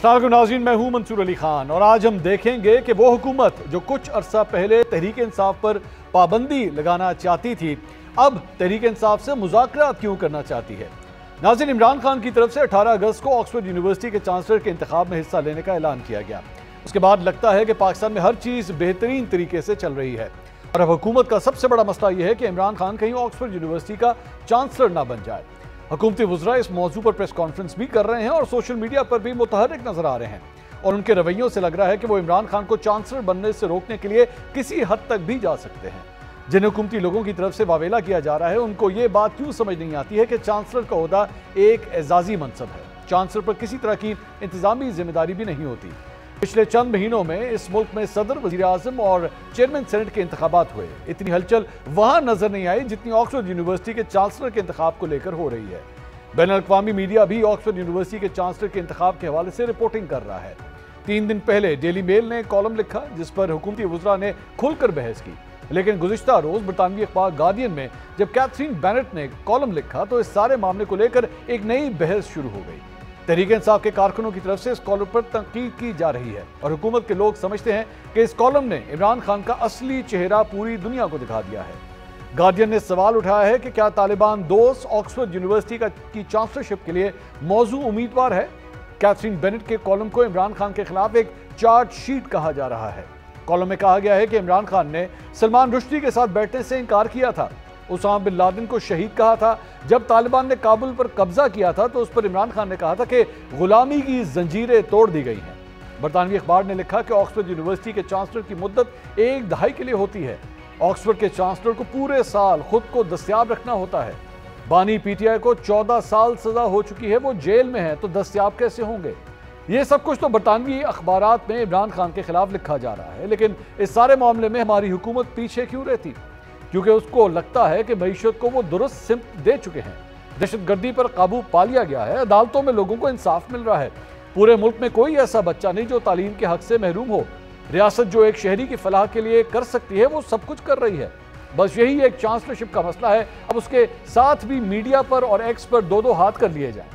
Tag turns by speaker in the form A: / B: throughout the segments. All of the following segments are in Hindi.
A: असल नाजीन मैं हूँ मंसूर अली खान और आज हम देखेंगे कि वो हुकूमत जो कुछ अरसा पहले तहरीक इंसाफ पर पाबंदी लगाना चाहती थी, अब तहरीक इंसाफ से मुजाकर क्यों करना चाहती है? नाजिन इमरान खान की तरफ़ से 18 अगस्त को ऑक्सफोर्ड यूनिवर्सिटी के चांसलर के इंतब में हिस्सा लेने का ऐलान किया गया। उसके बाद लगता है कि पाकिस्तान में हर चीज़ बेहतरीन तरीके से चल रही है। और अब हुकूमत का सबसे बड़ा मसला यह है कि इमरान खान कहीं ऑक्सफोर्ड यूनिवर्सिटी का चांसलर ना बन जाए। हुकूमती वज्रा इस मौजू पर प्रेस कॉन्फ्रेंस भी कर रहे हैं और सोशल मीडिया पर भी मुतहरक नज़र आ रहे हैं। और उनके रवैयों से लग रहा है कि वो इमरान खान को चांसलर बनने से रोकने के लिए किसी हद तक भी जा सकते हैं। जिन हुकूमती लोगों की तरफ़ से वावेला किया जा रहा है, उनको ये बात क्यों समझ नहीं आती है कि चांसलर का अहदा एक एजाजी मनसब है। चांसलर पर किसी तरह की इंतजामी ज़िम्मेदारी भी नहीं होती। पिछले चंद महीनों में इस मुल्क में सदर वजी अजम और चेयरमैन सेनेट के इंतबात हुए। इतनी हलचल वहाँ नज़र नहीं आई, जितनी ऑक्सफोर्ड यूनिवर्सिटी के चांसलर के इंतब को लेकर हो रही है। बैन अवी मीडिया भी ऑक्सफोर्ड यूनिवर्सिटी के चांसलर के इंतब के हवाले से रिपोर्टिंग कर रहा है। तीन दिन पहले डेली मेल ने कॉलम लिखा, जिस पर हुकूमती वजरा ने खुलकर बहस की। लेकिन गुजशत रोज बरतानवी अखबार गार्डियन में जब कैथरीन बैनट ने कॉलम लिखा तो इस सारे मामले को लेकर एक नई बहस शुरू हो गई। तहरीक इंसाफ के कारकुनों की तरफ़ से इस कॉलम पर तनकीद की जा रही है और हुकूमत के लोग समझते हैं कि इस कॉलम ने इमरान खान का असली चेहरा पूरी दुनिया को दिखा दिया है। गार्डियन ने सवाल उठाया है कि क्या तालिबान दोस्त ऑक्सफोर्ड यूनिवर्सिटी का, की चांसलरशिप के लिए मौजू उम्मीदवार है? कैथरीन बेनेट के कॉलम को इमरान खान के खिलाफ एक चार्जशीट कहा जा रहा है। कॉलम में कहा गया है कि इमरान खान ने सलमान रुश्दी के साथ बैठने से इनकार किया था। उसाम बिन लादेन को शहीद कहा था। जब तालिबान ने काबुल पर कब्जा किया था तो उस पर इमरान खान ने कहा था कि गुलामी की जंजीरें तोड़ दी गई हैं। बरतानवी अखबार ने लिखा कि ऑक्सफोर्ड यूनिवर्सिटी के चांसलर की मुद्दत एक दहाई के लिए होती है। ऑक्सफोर्ड के चांसलर को पूरे साल खुद को दस्तियाब रखना होता है। बानी पीटीआई को 14 साल सजा हो चुकी है, वो जेल में है तो दस्तियाब कैसे होंगे? ये सब कुछ तो बरतानवी अखबार में इमरान खान के खिलाफ लिखा जा रहा है, लेकिन इस सारे मामले में हमारी हुकूमत पीछे क्यों रहती? क्योंकि उसको लगता है कि मीशत को वो दुरुस्त सिमत दे चुके हैं। दहशत गर्दी पर काबू पा लिया गया है। अदालतों में लोगों को इंसाफ मिल रहा है। पूरे मुल्क में कोई ऐसा बच्चा नहीं जो तालीम के हक से महरूम हो। रियासत जो एक शहरी की फलाह के लिए कर सकती है, वो सब कुछ कर रही है। बस यही एक चांसलरशिप का मसला है। अब उसके साथ भी मीडिया पर और एक्स पर दो दो हाथ कर लिए जाए।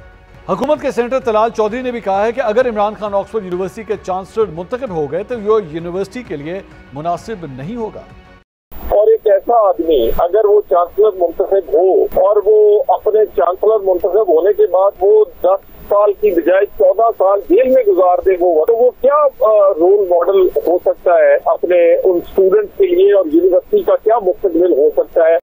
A: हुकूमत के सेनेटर तलाल चौधरी ने भी कहा है कि अगर इमरान खान ऑक्सफोर्ड यूनिवर्सिटी के चांसलर मुंतब हो गए तो ये यूनिवर्सिटी के लिए मुनासिब नहीं होगा।
B: ऐसा आदमी, अगर वो चांसलर मुंतब हो, और वो अपने चांसलर मुंतब होने के बाद वो दस साल की बजाय चौदह साल जेल में गुजार दे वो तो वो क्या रोल मॉडल हो सकता है अपने उन स्टूडेंट के लिए और यूनिवर्सिटी का क्या मुस्तकबिल हो सकता है?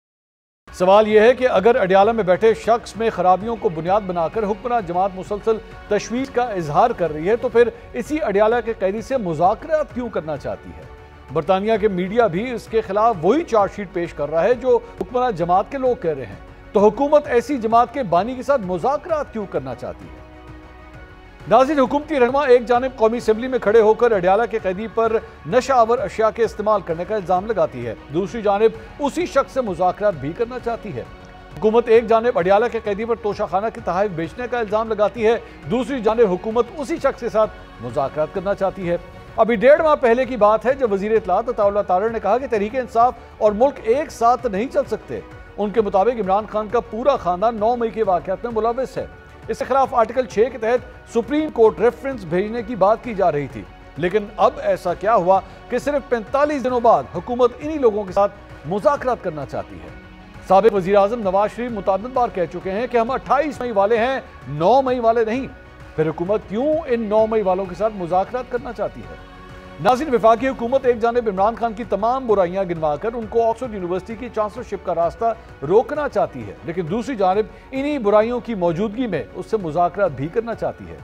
A: सवाल यह है कि अगर अडियाला में बैठे शख्स में खराबियों को बुनियाद बनाकर हुक्मरान जमात मुसलसल तशवीश का इजहार कर रही है तो फिर इसी अडियाला के कैदी से मुजाकर क्यों करना चाहती है? बरतानिया के मीडिया भी इसके खिलाफ वही चार्जशीट पेश कर रहा है जो हुक्मरान जमात के लोग कह रहे हैं। तो हुकूमत ऐसी जमात के बानी के साथ मुजाकर क्यों करना चाहती है? नाजिन हुकूमती रहनमा एक जानब कौमी असम्बली में खड़े होकर अडियाला के कैदी पर नशा आवर अशिया के इस्तेमाल करने का इल्ज़ाम लगाती है। दूसरी जानब उसी शख्स से मुजाकर भी करना चाहती है। हुकूमत एक जानब अडियाला के कैदी पर तोशाखाना के तहफ बेचने का इल्ज़ाम लगाती है। दूसरी जानब हुकूमत उसी शख्स के साथ मुजाकर करना चाहती है। अभी डेढ़ माह पहले की बात है, जब वज़ीर इतलात तारर ने कहा कि तहरीक इंसाफ और मुल्क एक साथ नहीं चल सकते। उनके मुताबिक इमरान खान का पूरा खानदान नौ मई के वाकत में मुलविस है। इसके खिलाफ आर्टिकल छह के तहत सुप्रीम कोर्ट रेफरेंस भेजने की बात की जा रही थी। लेकिन अब ऐसा क्या हुआ कि सिर्फ़ पैंतालीस दिनों बाद हुकूमत इन्हीं लोगों के साथ मुजाकर करना चाहती है। सबक वजी अजम नवाज़ शरीफ मुताद बार कह चुके हैं कि हम अट्ठाईस मई वाले हैं, नौ मई वाले नहीं फिर हुकूमत क्यों इन नौ मई वालों के साथ मुजाकर करना चाहती है? नाजिन विफाकी हुकूमत एक जानब इमरान खान की तमाम बुराइयाँ गिनवाकर उनको ऑक्सफोर्ड यूनिवर्सिटी की चांसलरशिप का रास्ता रोकना चाहती है, लेकिन दूसरी जानब इन्हीं बुराइयों की मौजूदगी में उससे मुजाकर भी करना चाहती है।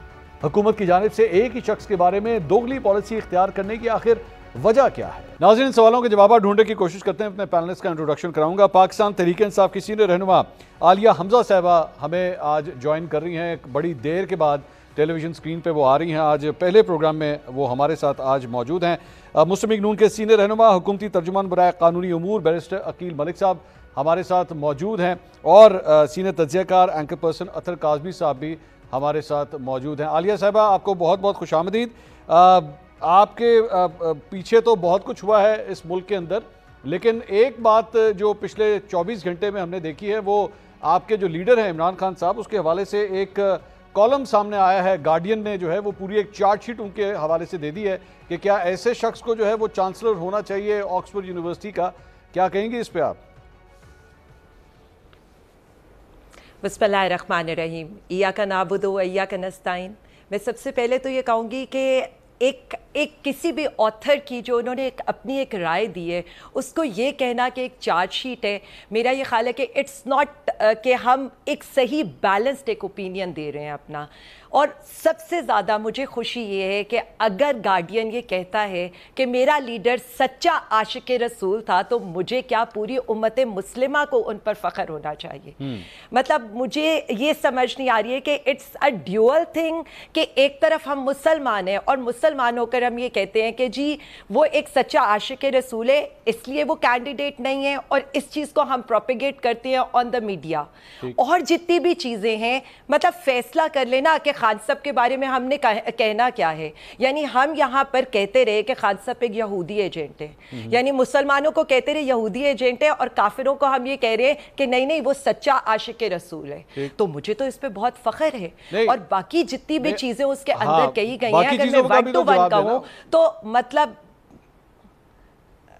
A: हुकूमत की जानब से एक ही शख्स के बारे में दोगली पॉलिसी इख्तियार करने की आखिर वजह क्या है? नाजिन, सवालों के जवाब ढूँढने की कोशिश करते हैं, अपने पैनलिस्ट का इंट्रोडक्शन कराऊँगा। पाकिस्तान तरीके इंसाफ की सीनियर रहनुमा आलिया हमजा साहबा हमें आज ज्वाइन कर रही हैं बड़ी देर के बाद। टेलीविज़न स्क्रीन पे वो आ रही हैं। आज पहले प्रोग्राम में वो हमारे साथ आज मौजूद हैं। मुस्लिम नून के सीनियर रहनुमा, हुकूमती तर्जुमान बरए कानूनी अमूर बैरिस्टर अकील मलिक साहब हमारे साथ मौजूद हैं। और सीनियर तजियाकार एंकर पर्सन अतर काजमी साहब भी हमारे साथ मौजूद हैं। आलिया साहबा, आपको बहुत बहुत खुश आमदीद। आपके पीछे तो बहुत कुछ हुआ है इस मुल्क के अंदर, लेकिन एक बात जो पिछले 24 घंटे में हमने देखी है, वो आपके जो लीडर हैं इमरान खान साहब, उसके हवाले से एक कॉलम सामने आया है। गार्डियन ने जो है वो पूरी एक चार्जशीट उनके हवाले से दे दी है कि क्या ऐसे शख्स को जो है वो चांसलर होना चाहिए ऑक्सफोर्ड यूनिवर्सिटी का। क्या कहेंगे इस पर आप?
C: बसमीम ईया का नाबुदो या का नस्ताइन मैं सबसे पहले तो ये कहूँगी कि एक एक किसी भी ऑथर की जो उन्होंने एक, अपनी एक राय दी है, उसको ये कहना कि एक चार्जशीट है। मेरा ये ख्याल है कि इट्स नॉट कि हम एक सही बैलेंस्ड एक ओपिनियन दे रहे हैं अपना। और सबसे ज़्यादा मुझे खुशी ये है कि अगर गार्डियन ये कहता है कि मेरा लीडर सच्चा आशिक रसूल था तो मुझे क्या पूरी उम्मत मुस्लिमा को उन पर फ़ख्र होना चाहिए? हम्म। मतलब मुझे ये समझ नहीं आ रही है कि इट्स अ ड्यूअल थिंग कि एक तरफ़ हम मुसलमान हैं और मुसलमान होकर हम ये कहते हैं कि जी वो एक सच्चा आशिक रसूल है इसलिए वो कैंडिडेट नहीं है और इस चीज़ को हम प्रोपिगेट करते हैं ऑन द मीडिया और जितनी भी चीज़ें हैं मतलब फैसला कर लेना कि खान साहब के बारे में हमने कहना क्या है? यानी हम यहाँ पर कहते रहे कि खान साहब एक यहूदी एजेंट है। हम्म। यानी मुसलमानों को कहते रहे यहूदी एजेंट है और काफिरों को हम ये कह रहे हैं कि नहीं नहीं वो सच्चा आशिक रसूल है। तो मुझे तो इस पर बहुत फख्र है। और बाकी जितनी भी चीज़ें उसके हाँ, अंदर कही गई हैं अगर मैं वन टू वन कहूँ तो मतलब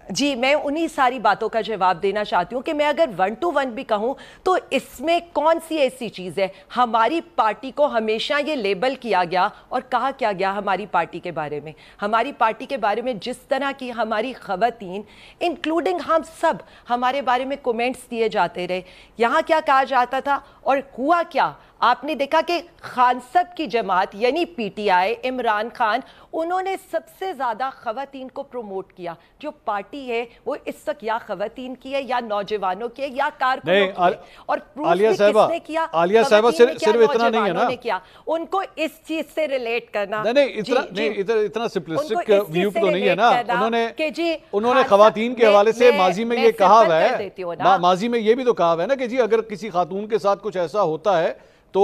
C: जी, मैं उन्हीं सारी बातों का जवाब देना चाहती हूँ कि मैं अगर वन टू वन भी कहूँ तो इसमें कौन सी ऐसी चीज़ है? हमारी पार्टी को हमेशा ये लेबल किया गया और कहा क्या गया हमारी पार्टी के बारे में? हमारी पार्टी के बारे में जिस तरह की हमारी खवतिन इंक्लूडिंग हम सब, हमारे बारे में कमेंट्स दिए जाते रहे। यहाँ क्या कहा जाता था और हुआ क्या? आपने देखा कि खान सब की जमात यानी पीटीआई इमरान खान उन्होंने सबसे ज़्यादा खवतिन को प्रमोट किया। जो पार्टी है वो इस वक्त या खवतिन की है या नौजवानों की है या कारकुनों की है। और
A: आलिया किसने किया? आलिया साहबा सिर्फ़ सिर्फ़ इतना नहीं है ना?
C: किया? उनको इस चीज़ से रिलेट करना।
A: नहीं नहीं इतना नहीं इतना इतना सिंपलिस्टिक व्यू तो नहीं है ना। उन्होंने उन्होंने खवातीन के हवाले से माजी में ये कहा हुआ है। माजी में ये भी तो कहा हुआ है ना कि जी अगर किसी खातून के साथ कुछ ऐसा होता है तो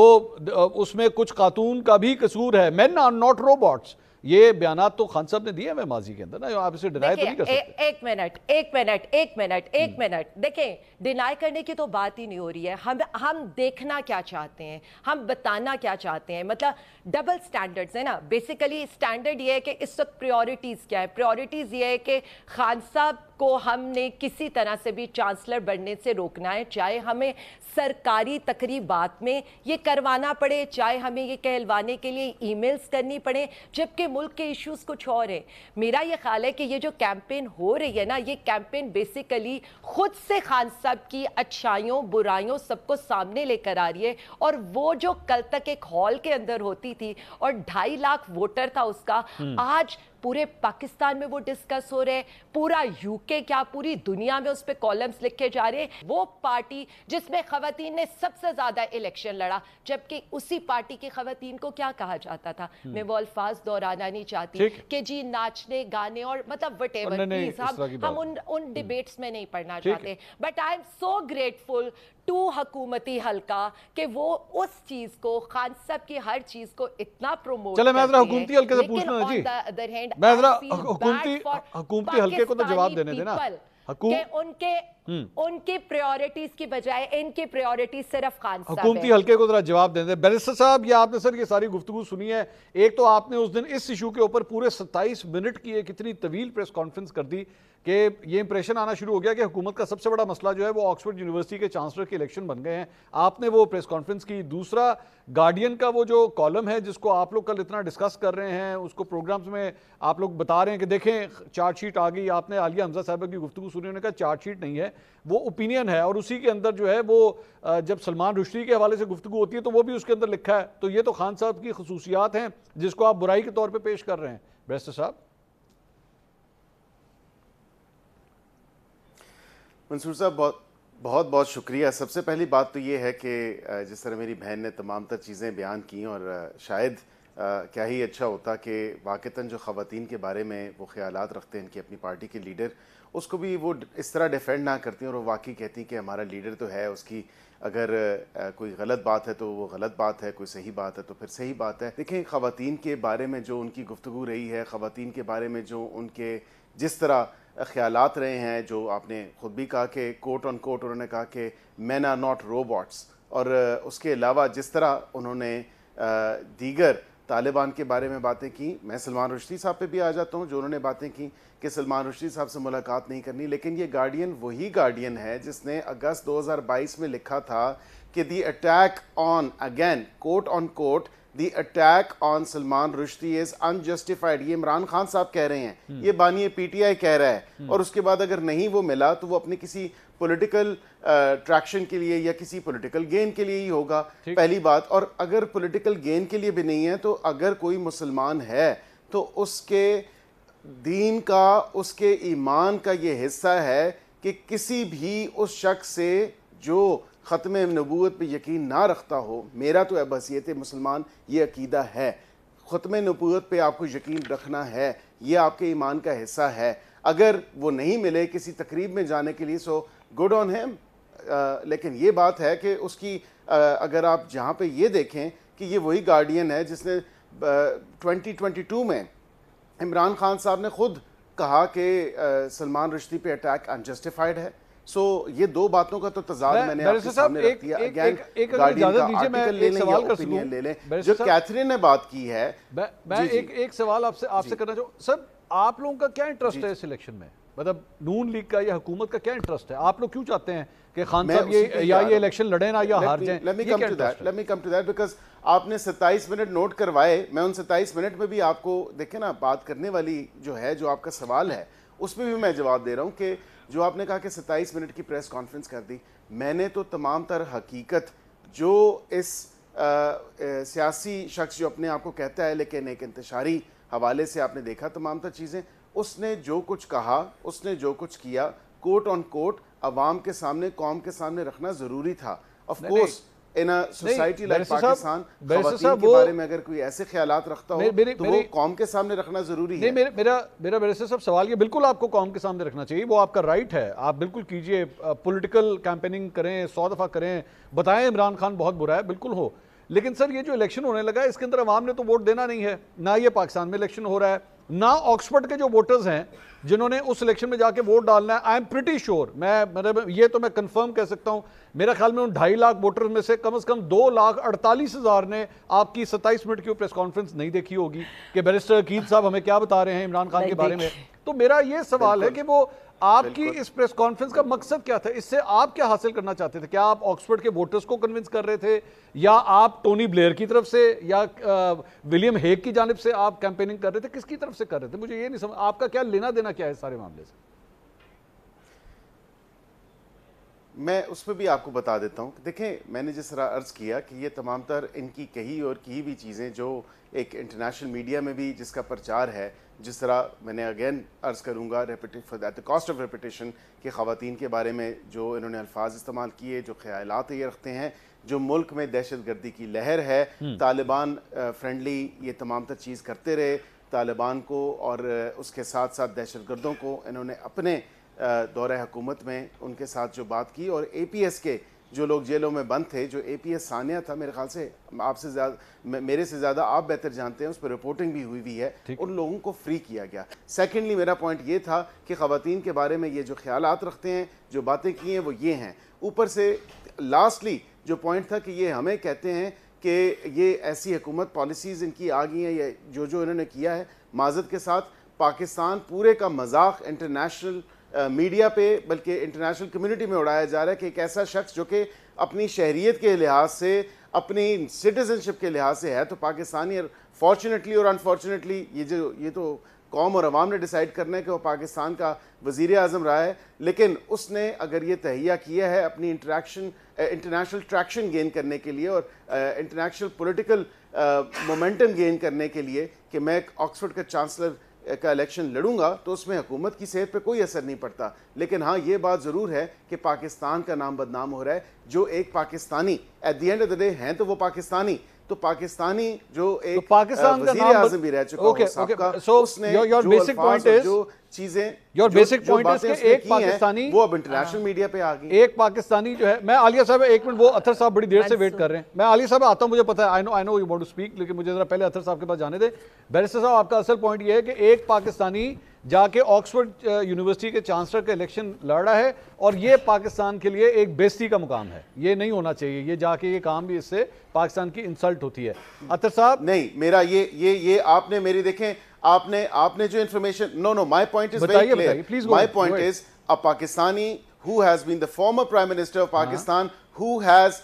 A: उसमें कुछ खातून का भी कसूर है। मैन आर नॉट रोबोट्स ये बयान तो खान साहब ने दिए हैं माजी के अंदर ना आप इसे डिनाई तो नहीं कर सकते।
C: एक मिनट एक मिनट एक मिनट एक। मिनट देखें डिनाई करने की तो बात ही नहीं हो रही है। हम हम देखना क्या चाहते हैं? हम बताना क्या चाहते हैं? मतलब डबल स्टैंडर्ड्स है ना। बेसिकली स्टैंडर्ड ये है कि इस वक्त प्रायोरिटीज़ क्या है? प्रायोरिटीज़ ये है कि खान साहब को हमने किसी तरह से भी चांसलर बनने से रोकना है। चाहे हमें सरकारी तकरीबात में ये करवाना पड़े चाहे हमें ये कहलवाने के लिए ईमेल्स करनी पड़े जबकि मुल्क के इश्यूज़ कुछ और हैं। मेरा ये ख्याल है कि ये जो कैंपेन हो रही है ना ये कैंपेन बेसिकली खुद से खान साहब की अच्छाइयों बुराइयों सबको सामने लेकर आ रही है। और वो जो कल तक एक हॉल के अंदर होती थी और ढाई लाख वोटर था उसका हम्म। आज पूरे पाकिस्तान में वो डिस्कस हो रहे हैं पूरा यूके क्या पूरी दुनिया में उस पर कॉलम्स लिखे जा रहे हैं। वो पार्टी जिसमें खवतीन ने सबसे ज़्यादा इलेक्शन लड़ा जबकि उसी पार्टी की खवतीन को क्या कहा जाता था? हम्म। मैं वो अल्फाज दोहराना नहीं चाहती कि जी नाचने गाने और मतलब वट एवर हम उन उन डिबेट्स हम्म। में नहीं पढ़ना चाहते। But I am so grateful to हकूमती हल्का कि वो उस चीज़ को खान साहब की हर चीज़ को इतना प्रमोट
A: चले मैं जरा हुकूमती हल्के से पूछना जी मैं जरा हुकूमती हुकूमती हल्के को तो जवाब देने देना
C: उनके। उनकी प्रायोरिटीज की बजाय इनकी प्रायोरिटीज सिर्फ़ खान
A: हुकूमती हल्के को जरा जवाब दे दें। बैरिस्टर साहब ये आपने सर ये सारी गुफ्तु सुनी है। एक तो आपने उस दिन इस इशू के ऊपर पूरे 27 मिनट की एक इतनी तवील प्रेस कॉन्फ्रेंस कर दी कि ये इंप्रेशन आना शुरू हो गया कि हुकूमत का सबसे बड़ा मसला जो है वो ऑक्सफोर्ड यूनिवर्सिटी के चांसलर के इलेक्शन बन गए हैं। आपने वो प्रेस कॉन्फ्रेंस की। दूसरा गार्डियन का वो जो कॉलम है जिसको आप लोग कल इतना डिस्कस कर रहे हैं उसको प्रोग्राम्स में आप लोग बता रहे हैं कि देखें चार्जशीट आ गई। आपने आलिया हमजा साहब की गुफ्तु सुनी उन्होंने कहा चार्जशीट नहीं है। वो ओपिनियन है और उसी के अंदर जो है वो जब सलमान रुश्ती के हवाले से गुफ्तु होती है तो वो भी उसके अंदर लिखा है। तो ये तो खान साहब की खसूसियात हैं, जिसको आप बुराई के तौर पर पेश कर रहे हैं। बेस्ट साहब।
D: मंसूर साहब, बहुत बहुत बहुत शुक्रिया। सबसे पहली बात तो ये है कि जिस तरह मेरी बहन ने तमाम तर चीज़ें बयान की और शायद क्या ही अच्छा होता कि वाक़ता जो ख़वान के बारे में वो ख्याल रखते हैं कि अपनी पार्टी के लीडर उसको भी वो इस तरह डिफेंड ना करती और वो वाकई कहती हैं कि हमारा लीडर तो है, उसकी अगर कोई गलत बात है तो वो गलत बात है, कोई सही बात है तो फिर सही बात है। देखें ख़वान के बारे में जो उनकी गुफ्तु रही है ख़वान के बारे में जो उनके जिस तरह ख्याल रहे हैं, जो आपने ख़ुद भी कहा कि कोट ऑन कोट उन्होंने कहा कि मैन आर नॉट रोबोट्स और उसके अलावा जिस तरह उन्होंने दीगर तालिबान के बारे में बातें की। मैं सलमान रुश्ती साहब पे भी आ जाता हूँ जो उन्होंने बातें की कि सलमान रुश्ती साहब से मुलाकात नहीं करनी। लेकिन ये गार्डियन वही गार्डियन है जिसने अगस्त 2022 में लिखा था कि the attack on again quote on quote the attack on Salman Rushdie is unjustified. ये इमरान खान साहब कह रहे हैं। हम्म। ये बानी पीटीआई कह रहा है। हम्म। और उसके बाद अगर नहीं वो मिला तो वो अपनी किसी पॉलिटिकल ट्रैक्शन uh, के लिए या किसी पॉलिटिकल गेन के लिए ही होगा पहली बात। और अगर पॉलिटिकल गेन के लिए भी नहीं है तो अगर कोई मुसलमान है तो उसके दीन का उसके ईमान का ये हिस्सा है कि किसी भी उस शख्स से जो ख़त्म नबूत पर यकीन ना रखता हो मेरा तो बसीत मुसलमान ये अकीदा है। ख़त्म नबूत पे आपको यकीन रखना है ये आपके ईमान का हिस्सा है। अगर वो नहीं मिले किसी तकरीब में जाने के लिए सो गुड ऑन हेम लेकिन ये बात है कि उसकी आ, अगर आप जहाँ पे ये देखें कि ये वही गार्डियन है जिसने ट्वेंटी ट्वेंटी टू में इमरान खान साहब ने खुद कहा कि सलमान रुश्ती पे अटैक अनजस्टिफाइड है। सो so, ये दो बातों का तो तजाद मैंने आपके सामने रख दिया। गार्डियन का आर्टिकल ले लें या ओपिनियन ले लें। जो कैथरीन ने बात की है
A: मैं एक एक सवाल आपसे आपसे करना चाहूँ। सर आप लोगों का क्या इंटरेस्ट है इस इलेक्शन में? मतलब नून लीग का या हुकूमत का क्या इंटरेस्ट है? आप लोग क्यों चाहते हैं कि खान साहब ये या ये इलेक्शन लड़े ना या हार जाएँ?
D: Let me come to that let me come to that because आपने 27 मिनट नोट करवाए। मैं उन 27 मिनट में भी आपको देखे ना बात करने वाली जो है जो आपका सवाल है उसमें भी मैं जवाब दे रहा हूँ कि जो आपने कहा कि 27 मिनट की प्रेस कॉन्फ्रेंस कर दी मैंने तो तमाम तर हकीकत जो इस सियासी शख्स जो अपने आप को कहता है लेकिन एक इंतशारी हवाले से आपने देखा तमाम तर चीज़ें उसने जो कुछ कहा उसने जो कुछ किया कोट ऑन कोट अवाम के सामने कौम के सामने रखना ज़रूरी था। Of course in a society like Pakistan खवातीन के बारे में अगर कोई ऐसे ख्यालात रखता हो मेरे, तो मेरे, वो कौम के सामने रखना ज़रूरी है।
A: मेरे, मेरा मेरा बैरिस्टर साहब सवाल ये बिल्कुल आपको कौम के सामने रखना चाहिए वो आपका राइट है। आप बिल्कुल कीजिए पॉलिटिकल कैंपेनिंग करें सौ दफ़ा करें बताएँ इमरान खान बहुत बुरा है बिल्कुल हो। लेकिन सर ये जो इलेक्शन होने लगा है इसके अंदर अवाम ने तो वोट देना नहीं है। ना ये पाकिस्तान में इलेक्शन हो रहा है ना ऑक्सफर्ड के जो वोटर्स हैं जिन्होंने उस इलेक्शन में जाके वोट डालना है आई एम प्रिटी श्योर मैं मतलब ये तो मैं कंफर्म कह सकता हूँ मेरा ख्याल में उन ढाई लाख वोटर्स में से कम से कम दो लाख अड़तालीस हज़ार ने आपकी सत्ताईस मिनट की प्रेस कॉन्फ्रेंस नहीं देखी होगी कि बैरिस्टर अकीद साहब हमें क्या बता रहे हैं इमरान खान के बारे में। तो मेरा ये सवाल है कि वो आपकी इस प्रेस कॉन्फ्रेंस का मकसद क्या था? इससे आप क्या हासिल करना चाहते थे? क्या आप ऑक्सफोर्ड के वोटर्स को कन्विंस कर रहे थे? या आप टोनी ब्लेयर की तरफ़ से या विलियम हेग की जानब से आप कैंपेनिंग कर रहे थे? किसकी तरफ़ से कर रहे थे? मुझे ये नहीं समझ आपका क्या लेना देना क्या है सारे मामले से?
D: मैं उस पर भी आपको बता देता हूँ देखें मैंने जिस तरह अर्ज़ किया कि ये तमाम तर इनकी कही और की भी चीज़ें जो एक इंटरनेशनल मीडिया में भी जिसका प्रचार है जिस तरह मैंने अगेन अर्ज़ करूँगा repeat for that the cost of repetition के ख़वान के बारे में जो इन्होंने अल्फाज इस्तेमाल किए जो ख्याल ये रखते हैं जो मुल्क में दहशत गर्दी की लहर है हम्म। तालिबान फ्रेंडली ये तमाम तर चीज़ करते रहे तालिबान को और उसके साथ साथ दहशत गर्दों को इन्होंने अपने दौरे हुकूमत में उनके साथ जो बात की और ए पी एस के जो लोग जेलों में बंद थे जो ए पी एस सानिया था मेरे ख्याल से आपसे ज़्यादा मेरे से ज़्यादा आप बेहतर जानते हैं उस पर रिपोर्टिंग भी हुई हुई है। उन लोगों को फ्री किया गया। सेकेंडली मेरा पॉइंट ये था कि ख़वान के बारे में ये जो ख्याल रखते हैं जो बातें की हैं वो ये हैं। ऊपर से लास्टली जो पॉइंट था कि ये हमें कहते हैं कि ये ऐसी हुकूमत पॉलिसीज़ इनकी आ गई हैं या जो जो इन्होंने किया है माजद के साथ पाकिस्तान पूरे का मज़ाक इंटरनेशनल मीडिया पे, बल्कि इंटरनेशनल कम्युनिटी में उड़ाया जा रहा है कि एक ऐसा शख्स जो कि अपनी शहरीत के लिहाज से, अपनी सिटीजनशिप के लिहाज से है तो पाकिस्तानी फॉर्चुनेटली और अनफॉर्चुनेटली ये जो, ये तो कौम और अवाम ने डिसाइड करना है कि वो पाकिस्तान का वज़ीर अजम रहा है। लेकिन उसने अगर ये तहिया किया है अपनी इंटरेक्शन इंटरनेशनल ट्रैक्शन गेन करने के लिए और इंटरनेशनल पोलिटिकल मोमेंटम गेन करने के लिए कि मैं ऑक्सफोर्ड का चांसलर का इलेक्शन लड़ूँगा तो उसमें हुकूमत की सेहत पे कोई असर नहीं पड़ता। लेकिन हाँ ये बात ज़रूर है कि पाकिस्तान का नाम बदनाम हो रहा है। जो एक Pakistani at the end of the day हैं तो वो पाकिस्तानी। तो पाकिस्तानी जो एक तो
A: पाकिस्तान का नाम आज़म भी रह चुका okay, okay, so उसने
D: your, your जो जो चीज़ें
A: Your
D: जो-
A: basic
D: जो
A: point is
D: बातें
A: कि
D: उसने
A: एक पाकिस्तानी-
D: वो अब इंटरनेशनल मीडिया पे आ गई।
A: एक पाकिस्तानी जो है मैं आलिया साहब एक मिनट वो अथर साहब बड़ी देर से वेट कर रहे हैं। मैं आलिया साहब आता हूँ मुझे पता है I know I know you want to speak लेकिन मुझे जरा पहले अथर साहब के पास जाने दे। बैरिस्टर साहब आपका असल पॉइंट ये है कि एक पाकिस्तानी जाके ऑक्सफोर्ड यूनिवर्सिटी के चांसलर का इलेक्शन लड़ रहा है और ये पाकिस्तान के लिए एक बेस्ती का मुकाम है। ये नहीं होना चाहिए ये जाके ये काम भी इससे पाकिस्तान की इंसल्ट होती है। अतर साहब
D: नहीं मेरा ये ये ये आपने मेरी देखें आपने आपने जो information no no my point is
A: बताइए,
D: very
A: बताइए, please
D: clear
A: go
D: my
A: ahead, go
D: point
A: ahead.
D: Is a Pakistani who has been the former prime minister of Pakistan who has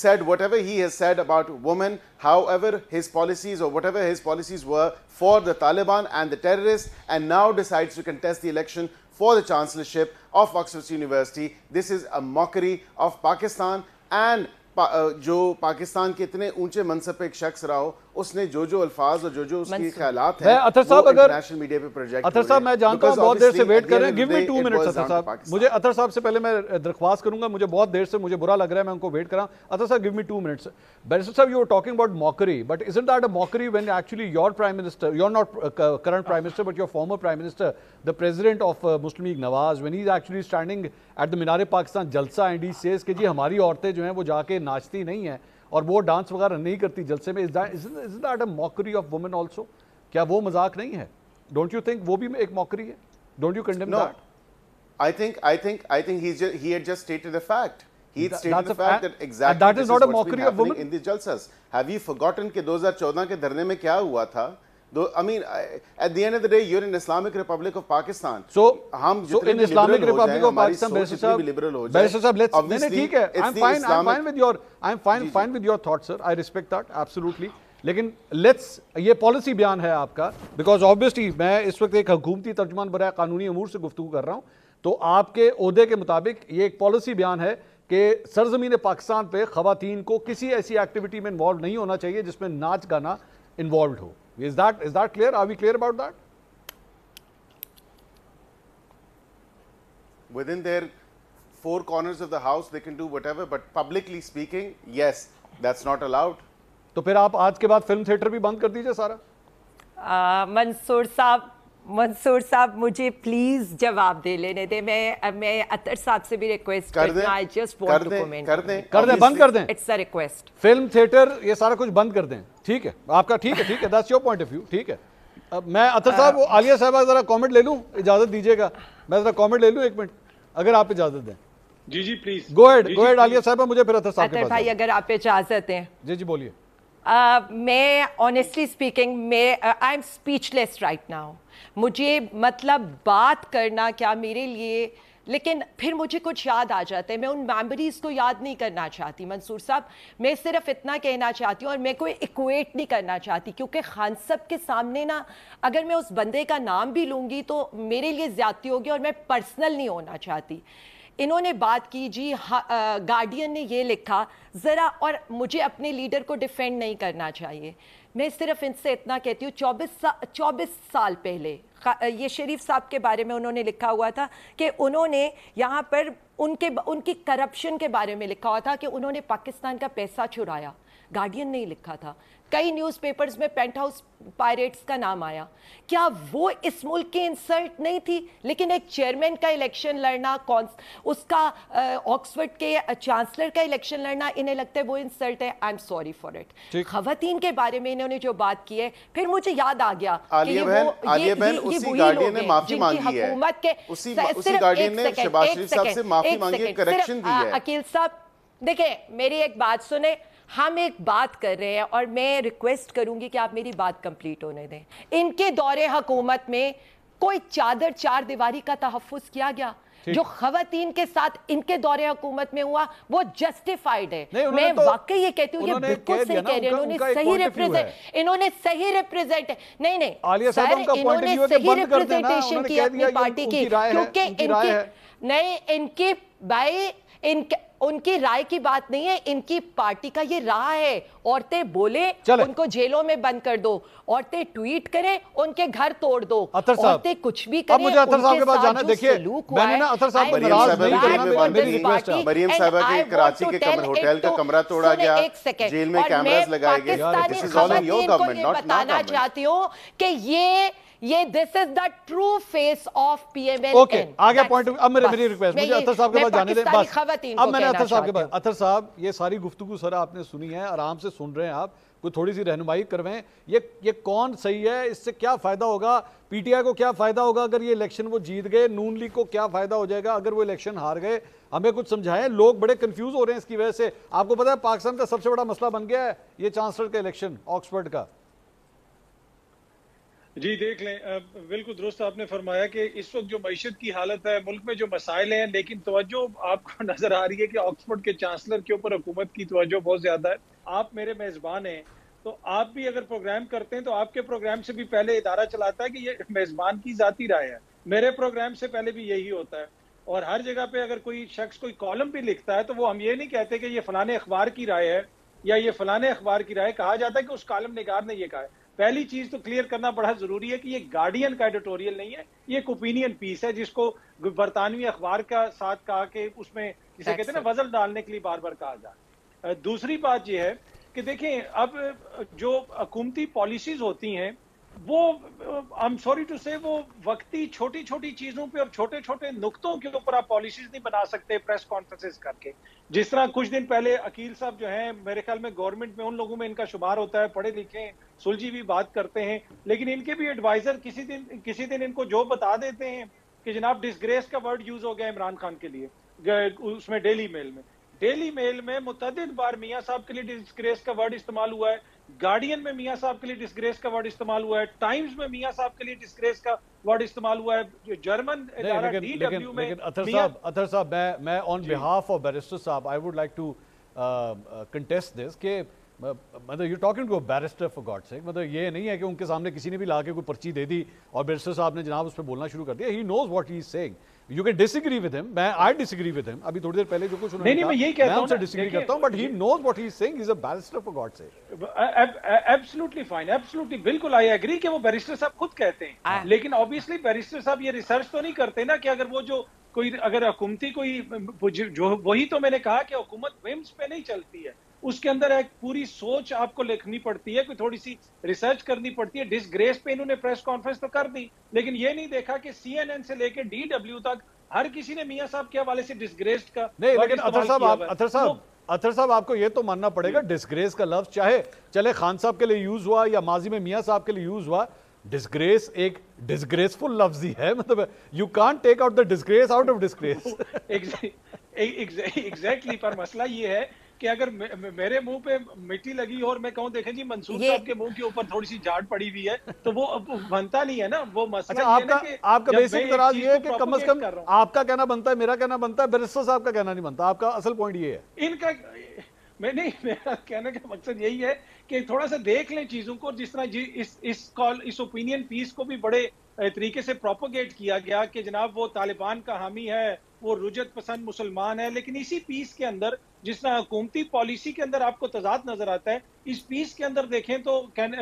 D: said whatever he has said about women however his policies or whatever his policies were for the Taliban and the terrorists and now decides to contest the election for the chancellorship of Oxford University this is a mockery of Pakistan and पा, अ, जो पाकिस्तान के इतने ऊंचे मनसब पे एक शख्स रहा हो उसने जो जो अल्फाज और जो जो उसके। ख्यालात हैं
A: अतर साहब अगर-
D: इंटरनेशनल मीडिया पे प्रोजेक्ट
A: अतर साहब मैं जानता हूँ बहुत देर से वेट कर रहे हैं। Give me two minutes Athar sahab. मुझे अतर साहब से पहले मैं दरख्वास्त करूँगा मुझे बहुत देर से मुझे बुरा लग रहा है मैं उनको वेट करा अतर साहब give me two minutes barrister साहब you are talking about mockery but is that a mockery when actually your prime minister you are not current prime minister but your former prime minister the president of Muslim League Nawaz when he is actually standing at the Minar Pakistan जलसा एंड ही सेज कि जी हमारी औरतें जो हैं वो जाके नाचती नहीं हैं। और वो डांस वगैरह नहीं करती जलसे में is that a mockery of women also क्या वो मज़ाक नहीं है डोंट यू थिंक वो भी एक मॉकरी है don't you
D: condemn
A: that
D: I think I think I think he's just, he had just stated a fact. He had stated
A: that's
D: the fact that exactly
A: that is not a mockery of women.
D: in the jalsas. Have you forgotten कि 2014 के धरने में क्या हुआ था? Though, I mean, I- at the end of the day, you're in Islamic Republic of Pakistan.
A: So,
D: हम
A: so in Islamic Republic of Pakistan, Barrister
D: हो जाए,
A: Barrister साहब, let's, नहीं, ठीक है, I'm fine, I'm fine with your, I'm fine, fine with your thoughts, sir. I respect that, absolutely. लेकिन लेट्स ये पॉलिसी बयान है आपका बिकॉज़ ऑब्वियसली मैं इस वक्त एक हुकूमती तर्जमान बरए कानूनी अमूर से गुफ्तु कर रहा हूँ तो आपके अहदे के मुताबिक ये एक पॉलिसी बयान है कि सरजमीन पाकिस्तान पे खवातीन को किसी ऐसी एक्टिविटी में इन्वॉल्व नहीं होना चाहिए जिसमें नाच गाना इन्वॉल्व हो Is that is that clear are we clear about that
D: within their four corners of the house, they can do whatever. But publicly speaking, yes, that's not allowed.
A: तो फिर आप आज के बाद फिल्म थिएटर भी बंद कर दीजिए सारा
C: आ, मंसूर साहब मंसूर साहब मुझे प्लीज़ जवाब दे लेने दे। मैं मैं अतर साहब से भी रिक्वेस्ट
D: कर
C: करती
D: दें?
C: आई जस्ट
D: कर
C: वांट टू कमेंट
D: कर दें?
A: कर दें बंद कर दें?
C: It's a request
A: film theatre ये सारा कुछ बंद कर दें। ठीक है? आपका ठीक है ठीक है? That's your point of view ठीक है? अब मैं अतर साहब वो आलिया साहब जरा कमेंट ले लूँ? इजाज़त दीजिएगा। मैं जरा कमेंट ले लूँ एक मिनट अगर आप इजाज़त दें।
E: जी जी please
A: go ahead go ahead Aliya साहब मुझे फिर अतर साहब के पास
C: भाई अगर आप इजाज़त हैं
A: जी जी बोलिए।
C: मैं ऑनेस्टली स्पीकिंग मैं I am speechless right now मुझे मतलब बात करना क्या मेरे लिए? लेकिन फिर मुझे कुछ याद आ जाता है। मैं उन मेमोरीज को याद नहीं करना चाहती, मंसूर साहब। मैं सिर्फ़ इतना कहना चाहती हूँ और मैं कोई इक्वेट नहीं करना चाहती, क्योंकि खान साहब के सामने ना, अगर मैं उस बंदे का नाम भी लूँगी तो मेरे लिए ज़्यादती होगी और मैं पर्सनल नहीं होना चाहती। इन्होंने बात की जी गार्डियन ने ये लिखा ज़रा और मुझे अपने लीडर को डिफेंड नहीं करना चाहिए। मैं सिर्फ़ इनसे इतना कहती हूँ चौबीस सा, चौबीस साल पहले ये शरीफ साहब के बारे में उन्होंने लिखा हुआ था कि उन्होंने यहाँ पर उनके उनकी करप्शन के बारे में लिखा हुआ था कि उन्होंने पाकिस्तान का पैसा चुराया। गार्डियन नहीं लिखा था। कई न्यूज़पेपर्स में पेंट हाउस पायरेट्स का नाम आया। क्या वो इस मुल्क की इंसल्ट नहीं थी? लेकिन एक चेयरमैन का इलेक्शन लड़ना कौन उसका ऑक्सफर्ड के चांसलर का इलेक्शन लड़ना इन्हें लगता है वो इंसल्ट है। I am sorry for it खवतीन के बारे में इन्होंने जो बात की है फिर मुझे याद आ गया अकील साहब देखिए मेरी एक बात सुने। हम एक बात कर रहे हैं और मैं रिक्वेस्ट करूँगी कि आप मेरी बात कंप्लीट होने दें। इनके दौरे हुकूमत में कोई चादर चार दीवारी का तहफ़ किया गया? जो खवतीन के साथ इनके दौरे हुकूमत में हुआ वो जस्टिफाइड है। मैं
A: तो,
C: वाकई ये कहती हूँ ये बिल्कुल सही कह रहे हैं। इन्होंने सही रिप्रेजेंट इन्होंने सही रिप्रेजेंट नहीं नहीं सर इन्होंने सही रिप्रेजेंटेशन की अपनी पार्टी की क्योंकि इनकी नहीं इनकी भाई इनके उनकी राय की बात नहीं है इनकी पार्टी का ये राह है। औरतें बोले उनको जेलों में बंद कर दो। औरतें ट्वीट करें उनके घर तोड़ दो। औरतें कुछ भी करें
A: अब मुझे अतर साहब के पास जाना देखिए मैंने ना अतर साहब है।
D: मरियम साहब के कराची के कमर होटल का कमरा तोड़ा गया जेल में कैमरास लगाए गए this is all in your government not
C: बताना चाहती हूँ कि ये ये this is the true face of PML
A: okay आ गया पॉइंट अब मेरे मेरी रिक्वेस्ट मुझे अतर साहब के पास जाने दें बस। अब मैंने अतर साहब के पास अतर साहब ये सारी गुफ्तगू सर आपने सुनी है आराम से सुन रहे हैं आप कोई थोड़ी सी रहनुमाई करवाएँ ये ये कौन सही है? इससे क्या फ़ायदा होगा? पीटीआई को क्या फ़ायदा होगा? अगर ये इलेक्शन वो जीत गए नून लीग को क्या फ़ायदा हो जाएगा? अगर वो इलेक्शन हार गए हमें कुछ समझाएँ? लोग बड़े कंफ्यूज हो रहे हैं इसकी वजह से। आपको पता है पाकिस्तान का सबसे बड़ा मसला बन गया है ये चांसलर का इलेक्शन ऑक्सफर्ड का।
E: जी, देख लें बिल्कुल दुरुस्त आपने फरमाया कि इस वक्त जो मीशत की हालत है, मुल्क में जो मसाइल हैं, लेकिन तवज्जो आपको नज़र आ रही है कि ऑक्सफोर्ड के चांसलर के ऊपर हुकूमत की तवज्जो बहुत ज़्यादा है। आप मेरे मेजबान हैं तो आप भी अगर प्रोग्राम करते हैं तो आपके प्रोग्राम से भी पहले इदारा चलाता है कि ये मेजबान की जाती राय है। मेरे प्रोग्राम से पहले भी यही होता है। और हर जगह पे अगर कोई शख्स, कोई कॉलम भी लिखता है तो वो हम ये नहीं कहते कि ये फलाने अखबार की राय है या ये फलाने अखबार की राय कहा जाता है कि उस कॉलम निगार ने ये कहा है। पहली चीज़ तो क्लियर करना बड़ा ज़रूरी है कि ये गार्डियन का एडिटोरियल नहीं है ये एक ओपिनियन पीस है जिसको बरतानवी अखबार का साथ कहा कि उसमें जिसे कहते हैं ना वज़न डालने के लिए बार बार कहा जाए दूसरी बात यह है कि देखें अब जो हकूमती पॉलिसीज़ होती हैं वो आई एम सॉरी टू से वो वक्ती छोटी छोटी चीज़ों पे और छोटे छोटे नुकतों के ऊपर आप पॉलिसीज़ नहीं बना सकते प्रेस कॉन्फ्रेंसेस करके। जिस तरह कुछ दिन पहले अकील साहब जो हैं, मेरे ख्याल में गवर्नमेंट में उन लोगों में इनका शुमार होता है, पढ़े लिखे सुलझी भी बात करते हैं, लेकिन इनके भी एडवाइजर किसी दिन किसी दिन इनको जो बता देते हैं कि जनाब डिसग्रेस का वर्ड यूज़ हो गया इमरान खान के लिए उसमें डेली मेल में। डेली मेल में मुतद बार मियाँ साहब के लिए डिस्ग्रेस का वर्ड इस्तेमाल हुआ है गार्डियन में मियाँ साहब के लिए डिस्ग्रेस का वर्ड इस्तेमाल हुआ है। टाइम्स में मियाँ साहब के लिए डिस्ग्रेस का वर्ड इस्तेमाल हुआ है। जर्मन
A: में लेकिन अथर साहब मैं मैं ऑन बिहाफ ऑफ़ बैरिस्टर साहब I would like to contest this के मतलब you talking to barrister for God sake मतलब ये नहीं है कि उनके सामने किसी ने भी ला के कोई पर्ची दे दी और बैरिस्टर साहब ने जनाब उस पर बोलना शुरू कर दिया। He knows what he is saying you can disagree with him मैं आई डिसएग्री विद हिम अभी थोड़ी देर पहले जो कुछ उन्होंने
E: नहीं, नहीं, मैं यही कहता हूँ
A: डिसग्री डिसएग्री करता हूँ but he knows what he is saying is a barrister for God sake
E: absolutely fine absolutely बिल्कुल आई एग्री कि वो बैरिस्टर साहब खुद कहते हैं। हाँ। लेकिन ऑब्वियसली बैरिस्टर साहब ये रिसर्च तो नहीं करते ना कि अगर वो जो कोई अगर हुकूमती कोई जो वही तो मैंने कहा कि हुकूमत विम्स पे नहीं चलती है। उसके अंदर एक पूरी सोच आपको लिखनी पड़ती है कोई थोड़ी सी रिसर्च करनी पड़ती है डिसग्रेस पे इन्होंने प्रेस कॉन्फ्रेंस तो कर दी लेकिन ये नहीं देखा कि सीएनएन से लेकर डीडब्ल्यू तक हर किसी ने मियाँ साहब के हवाले से डिसग्रेस का
A: नहीं लेकिन अथर साहब आप साहब अथर साहब आपको ये तो मानना पड़ेगा डिसग्रेस का लफ्ज चाहे चले खान साहब के लिए यूज़ हुआ या माजी में मियाँ साहब के लिए यूज़ हुआ डिसग्रेस एक डिसग्रेसफुल लफ्ज ही है मतलब you can't take out the disgrace out of disgrace
E: exactly पर मसला ये है कि अगर मेरे मुँह पे मिट्टी लगी और मैं कहूँ देखें जी मंसूर साहब के मुँह के ऊपर थोड़ी सी झाड़ पड़ी हुई है तो वो बनता नहीं है ना वो मसला
A: अच्छा, आपका कि आपका बेसिक इतराज ये है कि कम से कम आपका कहना बनता है मेरा कहना बनता है बैरिस्टर साहब का कहना नहीं बनता आपका असल पॉइंट ये है।
E: इनका मैं नहीं, मेरा कहने का मकसद यही है कि थोड़ा सा देख लें चीज़ों को, जिस तरह जी, इस इस कॉल, इस ओपिनियन पीस को भी बड़े तरीके से प्रोपोगेट किया गया कि जनाब वो तालिबान का हामी है, वो रुजत पसंद मुसलमान है, लेकिन इसी पीस के अंदर, जिस तरह हुकूमती पॉलिसी के अंदर आपको तजाद नज़र आता है, इस पीस के अंदर देखें तो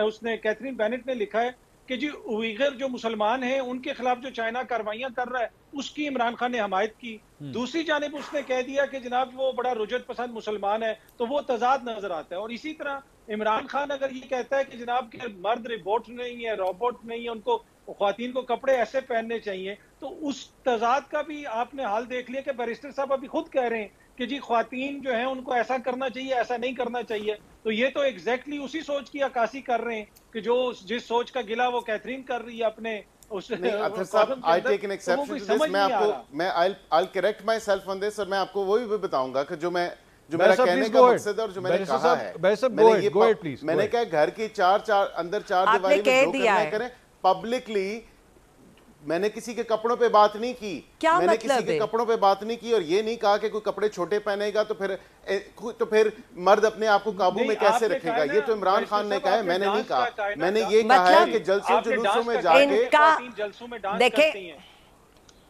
E: उसने, कैथरीन बैनेट ने लिखा है कि जी उइगर जो मुसलमान हैं उनके खिलाफ जो चाइना कार्रवाइयाँ कर रहा है उसकी इमरान खान ने हमायत की हम्म। दूसरी जानब उसने कह दिया कि जनाब वो बड़ा रुजत पसंद मुसलमान है तो वो तजाद नज़र आता है और इसी तरह इमरान खान अगर ये कहता है कि जनाब के मर्द रिबोट नहीं है रोबोट नहीं है उनको खातन को कपड़े ऐसे पहनने चाहिए तो उस तजाद का भी आपने हाल देख लिया कि बैरिस्टर साहब अभी खुद कह रहे हैं कि जी खातन जो है उनको ऐसा करना चाहिए ऐसा नहीं करना चाहिए। तो ये तो एग्जैक्टली exactly उसी सोच की अक्सी कर रहे हैं कि जो जिस सोच का गिला वो कैथरीन कर रही है अपने उस
D: आई टेक एन एक्सेप्शन मैं आपको मैं I I correct myself on this और मैं आपको वो भी बताऊँगा कि जो मैं जो मेरा कहने का मकसद और जो मैंने कहा है। मैंने ये मैंने कहा घर की चार चार अंदर चार दीवारी में जो करना करें पब्लिकली मैंने किसी के कपड़ों पे बात नहीं की।
C: क्या
D: मैंने
C: मतलब
D: किसी के कपड़ों पे बात नहीं की और ये नहीं कहा कि कोई कपड़े छोटे पहनेगा तो फिर तो फिर मर्द अपने आप को काबू में कैसे रखेगा? ये तो इमरान खान ने कहा है मैंने नहीं कहा। मैंने ये कहा है कि जलसों जुलूसों में जाके
C: देखे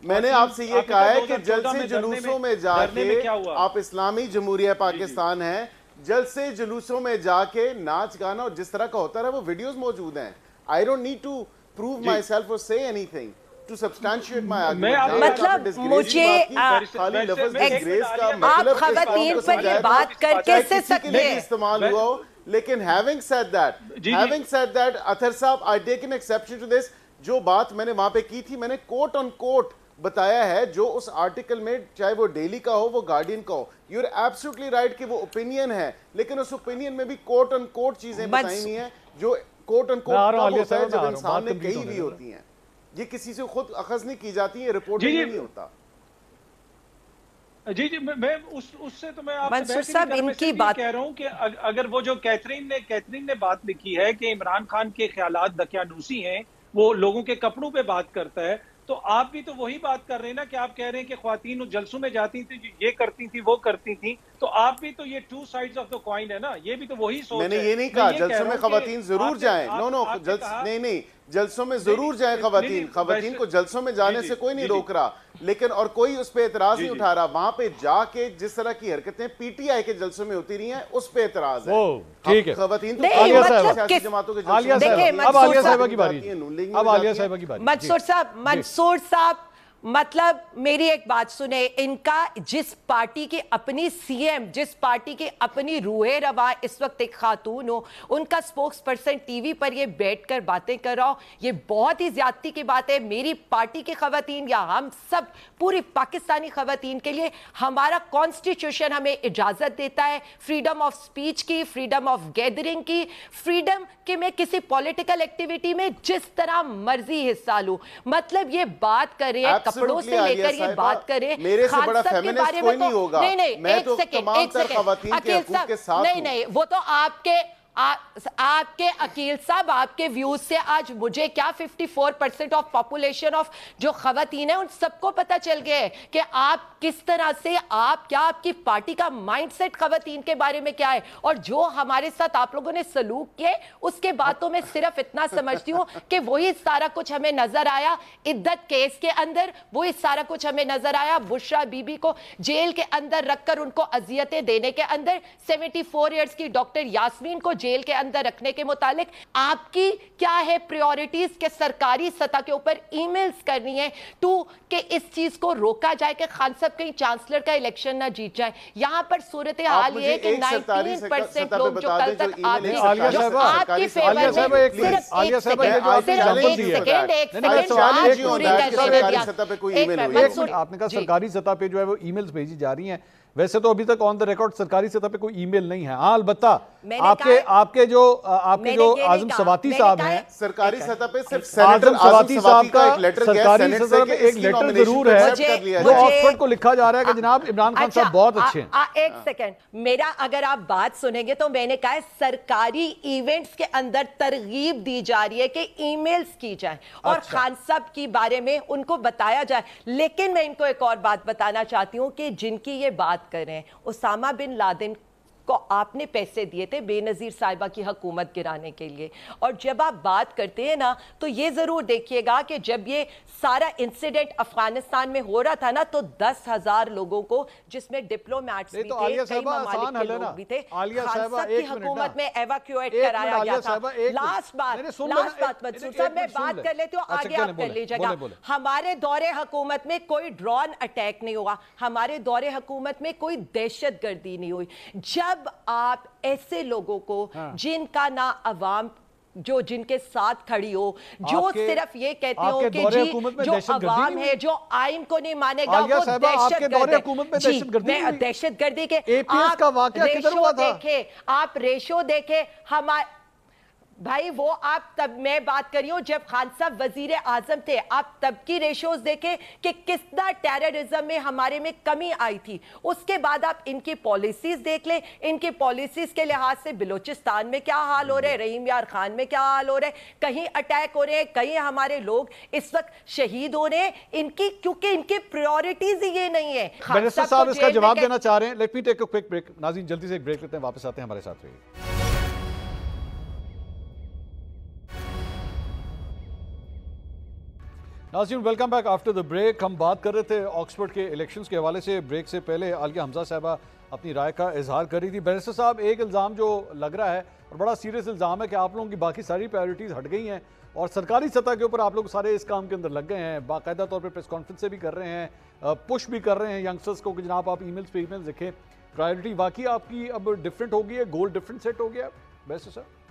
D: मैंने आपसे ये कहा है कि जलसे जुलूसों में जाके आप इस्लामी जमहूरिया पाकिस्तान है। जलसे जुलूसों में जाके नाच गाना और जिस तरह का होता है वो वीडियोस मौजूद हैं। I don't need to prove myself or say anything to substantiate my argument.
C: मतलब मुझे आप खवतीन पर ये बात कर कैसे सकते हैं
D: इस्तेमाल हुआ लेकिन having said that having said that Athar साहब I take an exception to this जो बात मैंने वहाँ पे की थी मैंने कोट ऑन कोट बताया है जो उस आर्टिकल में चाहे वो डेली का हो वो गार्डियन का हो यू आर एब्सोल्युटली राइट कि वो ओपिनियन है लेकिन उस ओपिनियन में भी कोट ऑन कोट चीज़ें बताई हुई हैं जो कोट ऑन कोट होता है जब इंसान ने कही
A: होने
D: हुई
A: दो।
D: होती हैं ये किसी से खुद अखज नहीं की जाती है रिपोर्ट नहीं होता।
E: जी जी मैं, उस उससे तो मैं आपसे
C: साहब, इनकी बात-
E: कह रहा हूँ कि अगर वो जो कैथरीन ने कैथरीन ने बात लिखी है कि इमरान खान के ख्यालात दकियानूसी हैं वो लोगों के कपड़ों पे बात करता है तो आप भी तो वही बात कर रहे हैं ना कि आप कह रहे हैं कि खातन जलसों में जाती थी ये करती थी वो करती थी तो आप भी तो ये two sides of the coin है ना ये भी तो वही सोच
D: मैंने ये नहीं कहा जलसों में
E: कि
D: खवातीन ज़रूर जाए। नो नो जल्स नहीं नहीं जलसों में ज़रूर जाए खातन
E: वैसे-
D: को जलसों में जाने से कोई नहीं। रोक रहा। लेकिन और कोई उस पर एतराज़ नहीं उठा रहा। वहाँ पे जाके जिस तरह की हरकतें पीटीआई के जलसों में होती रही हैं उस पर एतराज़ है।
A: वो, ठीक है।
D: खवातीन तो जमातों के
A: आलिया
D: जलसों में
C: देखिए,
A: साहब
D: जाती हैं।
A: अब आलिया
C: मंसूर
A: साहब की बारी।
D: जाती हैं, नून लीग
A: है
D: में
A: अब आलिया
D: जाती
A: की बारी।
C: मंसूर साहब मंसूर साहब मतलब मेरी एक बात सुने, इनका जिस पार्टी की अपनी सीएम जिस पार्टी की अपनी रूहे रवा, इस वक्त एक खातून हो, उनका स्पोक्स पर्सन टीवी पर ये बैठकर बातें कर रहा हो। ये बहुत ही ज्यादती की बात है। मेरी पार्टी की खवतीन या हम सब, पूरी पाकिस्तानी खवतीन के लिए हमारा कॉन्स्टिट्यूशन हमें इजाज़त देता है। फ्रीडम ऑफ़ स्पीच की फ्रीडम ऑफ़ गैदरिंग की फ्रीडम कि मैं किसी पॉलिटिकल एक्टिविटी में जिस तरह मर्ज़ी हिस्सा लूँ। मतलब ये बात कर रहे हैं कपड़ों से लेकर ये बात करें
D: मेरे से बड़ा
C: के बारे
D: कोई
C: में तो-
D: नहीं होगा।
C: नहीं नहीं एक सेकेंड
D: सेकंड
C: एक सेकेंड साहब नहीं नहीं वो तो आपके आपके अकील साहब, आपके व्यूज़ से आज मुझे क्या 54 परसेंट ऑफ़ पॉपुलेशन ऑफ़ जो खवतीन है, उन सबको पता चल गया है कि आप किस तरह से, आप क्या आपकी पार्टी का माइंडसेट खवतीन के बारे में क्या है? और जो हमारे साथ आप लोगों ने सलूक किए, उसके बातों में सिर्फ़ इतना समझती हूँ कि वही सारा कुछ हमें नज़र आया इद्दत केस के अंदर, वही सारा कुछ हमें नज़र आया बुशरा बीबी को जेल के अंदर रखकर उनको अजियतें देने के अंदर 74 इयर्स की डॉक्टर यासमीन को जेल के अंदर रखने के मुतालिक आपकी क्या है प्रायोरिटीज के सरकारी सतह के ऊपर ईमेल्स करनी है? टू कि इस चीज़ को रोका जाए कि खान साहब कहीं चांसलर का इलेक्शन ना जीत जाए। यहाँ पर सूरत हाल ये है कि
D: एक सरकारी
C: 19
D: सतह
C: परसेंट लोग जो कल तक आपकी फेवर में
A: साहब एक मिनट
C: सिर्फ़
A: आलिया
C: एक
A: साहब ये
C: सेकंड
A: जो आपने
D: है।
A: कहा सरकारी सतह पे जो है वो ईमेल्स भेजी जा रही हैं। वैसे तो अभी तक ऑन द रिकॉर्ड सरकारी सतह पे कोई ईमेल नहीं है। हाँ अलबत्ता आपके आपके जो आपके जो आज़म सवाती साहब हैं।
D: सरकारी सतह पे सिर्फ़
A: आज़म सवाती साहब का
D: एक लेटर
A: सरकारी सतह पे एक लेटर ज़रूर है।
D: जाए।
A: ऑक्सफोर्ड को लिखा जा रहा है कि जनाब इमरान खान साहब बहुत अच्छे हैं।
C: एक सेकंड मेरा अगर आप बात सुनेंगे तो मैंने कहा सरकारी इवेंट्स के अंदर तरगीब दी जा रही है कि ईमेल्स की जाए और
A: अच्छा।
C: खान साहब के बारे में उनको बताया जाए। लेकिन मैं इनको एक और बात बताना चाहती हूँ कि जिनकी ये बात कर रहे हैं उसामा बिन लादेन को आपने पैसे दिए थे बेनजीर साहिबा की हकूमत गिराने के लिए। और जब आप बात करते हैं ना तो ये ज़रूर देखिएगा कि जब ये सारा इंसिडेंट अफ़गानिस्तान में हो रहा था ना तो दस हज़ार लोगों को जिसमें डिप्लोमैट्स भी
A: तो
C: थे
A: आलिया
C: कई ममालिक के लोग भी थे। हुकूमत। में एवाक्यूएट कराया गया था। लास्ट बात लास्ट बात मंसूर साहब मैं बात कर लेती हूँ
A: अच्छा,
C: आगे आप कर लीजिएगा। हमारे दौरे हकूमत में कोई ड्रोन अटैक नहीं हुआ हमारे दौरे हकूमत में कोई दहशत गर्दी नहीं हुई। जब आप ऐसे लोगों को
A: हाँ।
C: जिनका ना अवाम जो जिनके साथ खड़ी हो जो सिर्फ़ ये कहते हो कि जी जो अवाम है जो आइन को नहीं मानेगा वो
A: दहशत
C: गर्दी के
A: किधर
C: रेशो देखे आप रेशो देखे हमारे भाई वो आप तब मैं बात कर रही हूँ जब खान साहब वज़ीर आज़म थे। आप तब की रेशोज देखे कि कितना टेररिज्म में हमारे में कमी आई थी। उसके बाद आप इनकी पॉलिसीज़ देख ले। इनकी पॉलिसीज़ के लिहाज से बलूचिस्तान में क्या हाल हो रहा है? रहीम यार खान में क्या हाल हो रहा है? कहीं अटैक हो रहे हैं कहीं हमारे लोग इस वक्त शहीद हो रहे हैं। इनकी क्योंकि इनकी प्रायोरिटीज ही ये नहीं है। खान
A: साहब इसका जवाब देना चाह रहे हैं। Let me take a quick break नाजीन जल्दी से एक ब्रेक लेते हैं वापस आते हैं हमारे साथ रहिए। नाजीन welcome back after the break हम बात कर रहे थे ऑक्सफोर्ड के इलेक्शंस के हवाले से। ब्रेक से पहले आलिया हमजा साहबा अपनी राय का इजहार कर रही थी। बैरिस्टर साहब, एक इल्ज़ाम जो लग रहा है और बड़ा सीरियस इल्ज़ाम है कि आप लोगों की बाकी सारी प्रायोरिटीज़ हट गई हैं और सरकारी सतह के ऊपर आप लोग सारे इस काम के अंदर लग गए हैं। बाकायदा तौर पर प्रेस कॉन्फ्रेंसें भी कर रहे हैं पुश भी कर रहे हैं यंगस्टर्स को कि जनाब आप ईमेल्स पे मेल्स लिखें प्रायोरिटी वाकई आपकी अब डिफरेंट हो गई है गोल डिफरेंट सेट हो गया। बैरिस्टर साहब।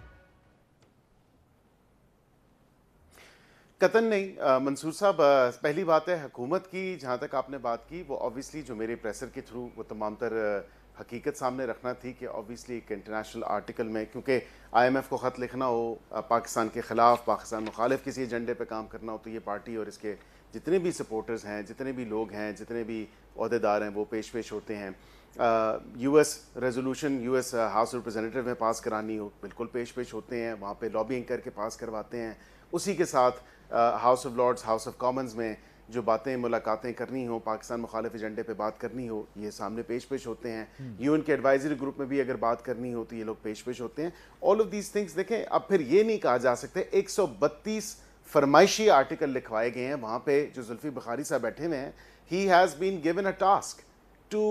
D: कतन नहीं मंसूर साहब पहली बात है हुकूमत की, जहाँ तक आपने बात की, वो ऑब्वियसली जो मेरे प्रेसर के थ्रू वो तमाम तर हकीकत सामने रखना थी कि ऑब्वियसली एक इंटरनेशनल आर्टिकल में, क्योंकि आईएमएफ को ख़त लिखना हो पाकिस्तान के ख़िलाफ़, पाकिस्तान मुखालिफ किसी एजेंडे पे काम करना हो तो ये पार्टी और इसके जितने भी सपोर्टर्स हैं, जितने भी लोग हैं, जितने भी अहदेदार हैं, वो पेश पेश होते हैं। U S resolution U S house representative में पास करानी हो, बिल्कुल पेश पेश होते हैं, वहाँ पर लॉबिंग करके पास करवाते हैं। उसी के साथ House of Lords House of Commons में जो बातें मुलाकातें करनी हो पाकिस्तान मुखालिफ एजेंडे पे बात करनी हो ये सामने पेश पेश होते हैं। UN hmm. के एडवाइजरी ग्रुप में भी अगर बात करनी हो तो ये लोग पेश पेश होते हैं। ऑल ऑफ़ दीज थिंग्स देखें अब फिर ये नहीं कहा जा सकता एक सौ बत्तीस फरमाइशी आर्टिकल लिखवाए गए हैं वहाँ पे जो जुल्फी बुखारी साहब बैठे हुए हैं he has been given a task to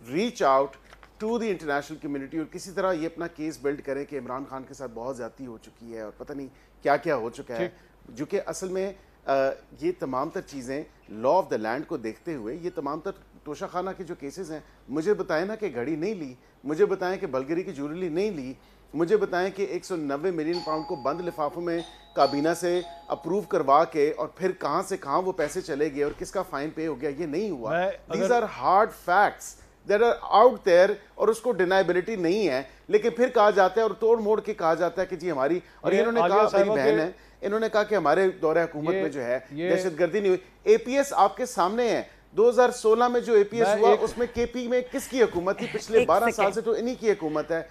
D: reach out to the international community और किसी तरह ये अपना केस बिल्ड करें कि इमरान खान के साथ बहुत ज़्यादा हो चुकी है और पता नहीं क्या क्या हो चुका है। जो कि असल में आ, ये तमाम तर चीज़ें लॉ ऑफ़ द लैंड को देखते हुए ये तमाम तर तोशा खाना के जो केसेस हैं मुझे बताएँ ना कि घड़ी नहीं ली मुझे बताएँ कि बलगरी की ज्वेलरी नहीं ली मुझे बताएँ कि 190 मिलियन पाउंड को बंद लिफाफों में काबीना से अप्रूव करवा के और फिर कहाँ से कहाँ वो पैसे चले गए और किसका फाइन पे हो गया ये नहीं हुआ। These are hard facts there are out there और उसको डिनाइबिलिटी नहीं है लेकिन फिर कहा जाता है और तोड़ मोड़ के कहा जाता है कि जी हमारी और इन्होंने कहा मेरी बहन है इन्होंने कहा कि हमारे दौरे हुकूमत में जो है दहशत गर्दी नहीं हुई। एपीएस आपके सामने है। 2016 में जो एपीएस हुआ उसमें केपी में किसकी हुकूमत थी? पिछले 12 साल से तो इन्हीं की हुकूमत है।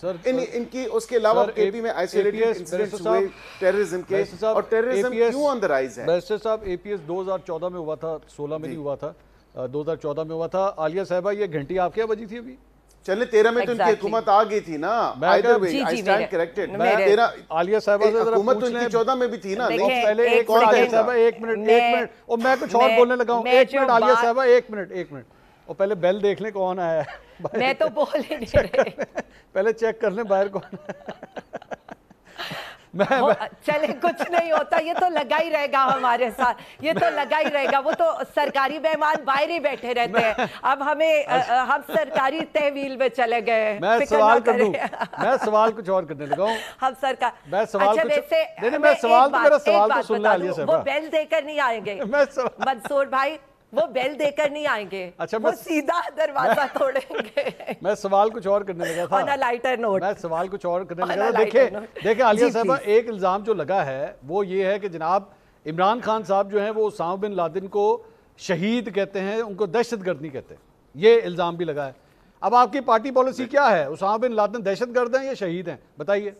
D: सर इन इनकी उसके अलावा केपी में आइसोलेटेड इंसिडेंट्स हुए टेररिज्म के। और टेररिज्म क्यों ऑन द राइज है
A: साहब एपीएस 2014 में हुआ था 16 में नहीं हुआ था। 2014 में हुआ था। आलिया साहबा ये घंटी आपके यहाँ बजी थी अभी?
D: चले तेरह में तो उनकी हुकूमत आ गई थी ना। आलिया
A: साहब
D: हुकूमत तो उनकी चौदह में भी थी ना।
A: पहले एक साहब एक मिनट एक मिनट। और मैं कुछ और बोलने लगा हूँ। एक मिनट आलिया साहब एक मिनट एक मिनट। और पहले बेल देख ले कौन आया
C: है। मैं तो बोल ही नहीं रहे।
A: पहले चेक कर ले बाहर कौन
C: मैं, मैं चले कुछ नहीं होता। ये तो लगा ही रहेगा हमारे साथ। ये तो लगा ही रहेगा। वो तो सरकारी मेहमान बाहर ही बैठे रहते हैं। अब हमें अच्छा। हम सरकारी तहवील में चले गए।
A: मैं सवाल कर दूँ? मैं सवाल कुछ और करने लगा हूँ।
C: हम सरकार
A: मैं सवाल अच्छा वैसे मैं सवाल तो मेरा सवाल तो
C: वो बेल देकर नहीं आएँगे। मंसूर भाई वो बेल देकर नहीं आएँगे। अच्छा वो सीधा दरवाज़ा तोड़ेंगे।
A: मैं सवाल कुछ और करने लगा था।
C: ऑन लाइटर नोट
A: मैं सवाल कुछ और करने लगा था। देखिए देखिए आलिया साहब एक इल्ज़ाम जो लगा है वो ये है कि जनाब इमरान खान साहब जो हैं वो उसामा बिन लादिन को शहीद कहते हैं उनको दहशत गर्द नहीं कहते ये इल्ज़ाम भी लगा है। अब आपकी पार्टी पॉलिसी क्या है? उसामा बिन लादिन दहशत गर्द हैं या शहीद हैं? बताइए।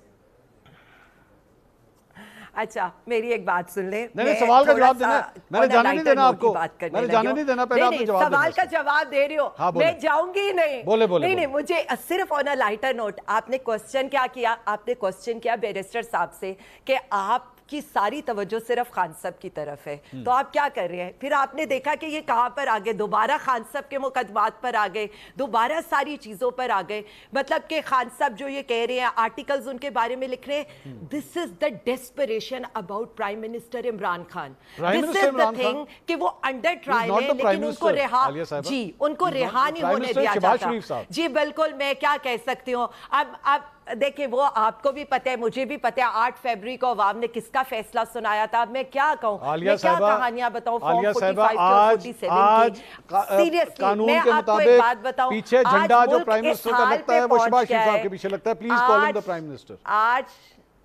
C: अच्छा मेरी एक बात सुन ले।
A: नहीं सवाल का जवाब देना। मैंने जाने नहीं देना आपको। मैंने जाने नहीं देना पहले आपने जवाब
C: सवाल का जवाब दे रही हो। हाँ, मैं जाऊँगी नहीं।
A: बोले बोले
C: नहीं नहीं मुझे सिर्फ़ ऑन अ लाइटर नोट आपने क्वेश्चन क्या किया? आपने क्वेश्चन किया बैरिस्टर साहब से कि आप आपकी सारी तवज्जो सिर्फ़ खान साहब की तरफ़ है। हम्म। तो आप क्या कर रहे हैं? फिर आपने देखा कि ये कहाँ पर आ गए? दोबारा खान साहब के मुकदमात पर आ गए दोबारा सारी चीज़ों पर आ गए। मतलब कि खान साहब जो ये कह रहे हैं आर्टिकल्स उनके बारे में लिख रहे हैं this is the desperation about prime minister Imran Khan this is the thing कि वो अंडर ट्रायल है लेकिन उनको रिहा जी उनको रिहा नहीं होने दिया जाता। जी बिल्कुल मैं क्या कह सकती हूँ? अब अब देखिए वो आपको भी पता है मुझे भी पता है आठ फरवरी को अवाम ने किसका फैसला सुनाया था? मैं क्या कहूँ? मैं क्या कहानियाँ बताऊँ? सीरियसली मैं आपको एक बात बताऊँ।
A: पीछे झंडा जो प्राइम मिनिस्टर का लगता है वो शहबाज शरीफ साहब के पीछे लगता है। Please call the prime minister
C: आज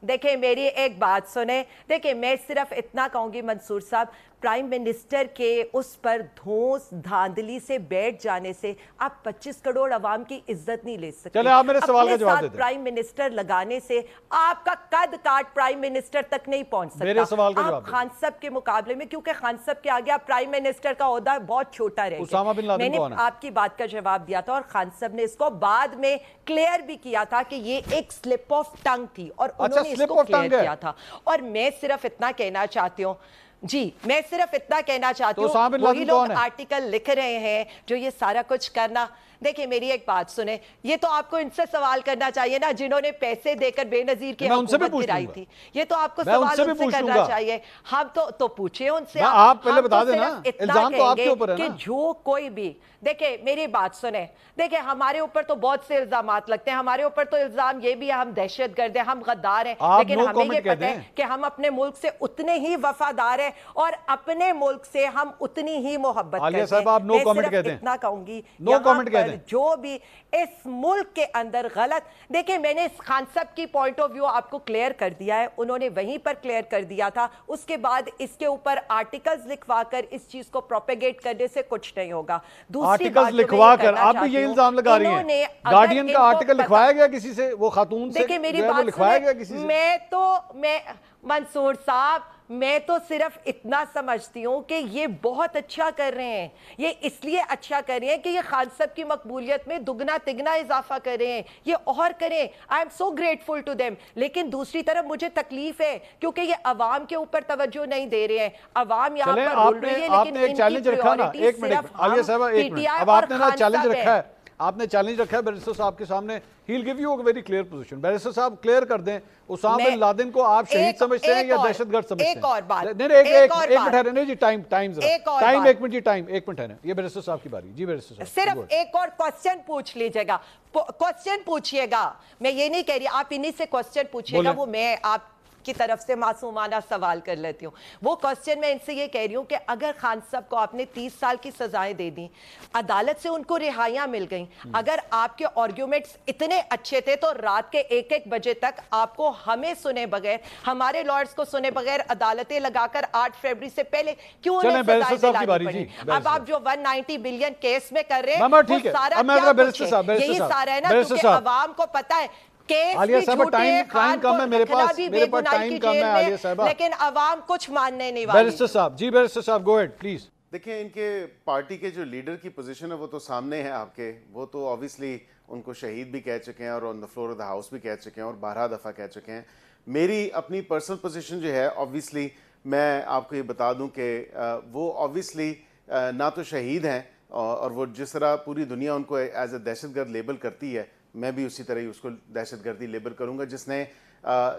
C: देखिए मेरी एक बात सुने। देखिए मैं सिर्फ़ इतना कहूँगी मंसूर साहब प्राइम मिनिस्टर के उस पर धोस धांधली से बैठ जाने से आप 25 करोड़ अवाम की इज़्ज़त नहीं ले सकते।
A: चले आप मेरे सवाल का जवाब देते
C: प्राइम मिनिस्टर लगाने से आपका कद काट प्राइम मिनिस्टर तक नहीं पहुँच सकता।
A: मेरे सवाल का
C: जवाब खान साहब के मुकाबले में क्योंकि खान साहब के आगे आप प्राइम मिनिस्टर का अहदा बहुत छोटा
A: रहे
C: मैंने आपकी बात का जवाब दिया था और खान साहब ने इसको बाद में क्लियर भी किया था कि ये एक स्लिप ऑफ़ टंग थी और अच्छा, उन्होंने इसको क्लियर किया था। और मैं सिर्फ़ इतना कहना चाहती हूँ जी मैं सिर्फ़ इतना कहना चाहती तो हूँ वही लोग आर्टिकल लिख रहे हैं जो ये सारा कुछ करना देखिए मेरी एक बात सुने। ये तो आपको इनसे सवाल करना चाहिए ना जिन्होंने पैसे देकर बेनजीर की गिराई थी। ये तो आपको सवाल उनसे करना चाहिए। हम तो तो पूछे उनसे।
A: आप पहले बता तो देना। इल्ज़ाम तो आपके ऊपर है
C: कि जो कोई भी देखिए मेरी बात सुने। देखिए हमारे ऊपर तो बहुत से इल्ज़ाम लगते हैं। हमारे ऊपर तो इल्ज़ाम ये भी है हम दहशत गर्द हैं हम गद्दार हैं। लेकिन हमें ये पता है कि हम अपने मुल्क से उतने ही वफादार हैं और अपने मुल्क से हम उतनी ही मोहब्बत करते हैं।
A: हैं।
C: इतना कहूँगी।
A: नो कमेंट
C: हैं। जो भी इस मुल्क के अंदर गलत देखिए मैंने इस खान साहब की पॉइंट ऑफ़ व्यू आपको क्लियर कर दिया है। उन्होंने वहीं पर क्लियर कर दिया था। उसके बाद इसके ऊपर आर्टिकल्स लिखवाकर इस चीज़ को प्रोपेगेट करने से कुछ नहीं होगा।
A: आर्टिकल्स लिखवा कर आप भी ये इल्ज़ाम लगा रही हैं। गार्डियन का आर्टिकल लिखवाया गया किसी से वो खातून से
C: देखिए मेरी बात लिखवाया गया किसी मैं तो मैं मंसूर साहब मैं तो सिर्फ़ इतना समझती हूँ कि ये बहुत अच्छा कर रहे हैं। ये इसलिए अच्छा कर रहे हैं कि ये खान साहब की मकबूलियत में दुगना तिगना इजाफा कर रहे हैं। ये और करें। I am so grateful to them लेकिन दूसरी तरफ़ मुझे तकलीफ़ है क्योंकि ये अवाम के ऊपर तवज्जो नहीं दे रहे हैं। अवाम यहाँ पर बोल रही है लेकिन
A: खान साहब है। आपने चैलेंज रखा है बैरिस्टर साहब के सामने. He give you a very clear position barrister साहब क्लियर कर दें उसामा बिन लादेन को आप शहीद समझते हैं या दहशतगर्द समझते हैं?
C: एक और बात
A: नहीं नहीं एक एक एक मिनट नहीं जी टाइम टाइम जरा. टाइम एक मिनट जी टाइम एक मिनट है ये बैरिस्टर साहब की बारी. जी बैरिस्टर साहब
C: सिर्फ़ एक और क्वेश्चन पूछ लीजिएगा. क्वेश्चन पूछिएगा. मैं ये नहीं कह रही आप इन्हीं से क्वेश्चन पूछिएगा वो मैं आप की तरफ़ से मासूमाना सवाल कर लेती हूँ। वो क्वेश्चन मैं इनसे ये कह रही हूँ कि अगर खान साहब को आपने तीस साल की सजाएँ दे दी अदालत से उनको रिहाइयाँ मिल गई। हम्म। अगर आपके आर्ग्यूमेंट्स इतने अच्छे थे तो रात के एक एक बजे तक आपको हमें सुने बगैर हमारे लॉयर्स को सुने बगैर अदालतें लगाकर आठ फरवरी से पहले क्यों अब आप जो वन बिलियन केस में कर रहे हैं यही सारा है ना क्योंकि अवाम को पता है
A: आलिया साहब टाइम टाइम कम है मेरे पास मेरे पास टाइम कम है आलिया साहब।
C: लेकिन अवाम कुछ मानने नहीं वाली।
A: बैरिस्टर साहब जी बैरिस्टर साहब गो अहेड प्लीज़
D: देखिए इनके पार्टी के जो लीडर की पोजीशन है वो तो सामने है आपके। वो तो ऑब्वियसली उनको शहीद भी कह चुके हैं और on the floor of the house भी कह चुके हैं और बारह दफ़ा कह चुके हैं। मेरी अपनी पर्सनल पोजीशन जो है ऑब्वियसली मैं आपको ये बता दूँ कि वो ऑब्वियसली ना तो शहीद हैं और वो जिस तरह पूरी दुनिया उनको एज ए दहशतगर्द लेबल करती है मैं भी उसी तरह ही उसको दहशत गर्दी लेबल करूँगा जिसने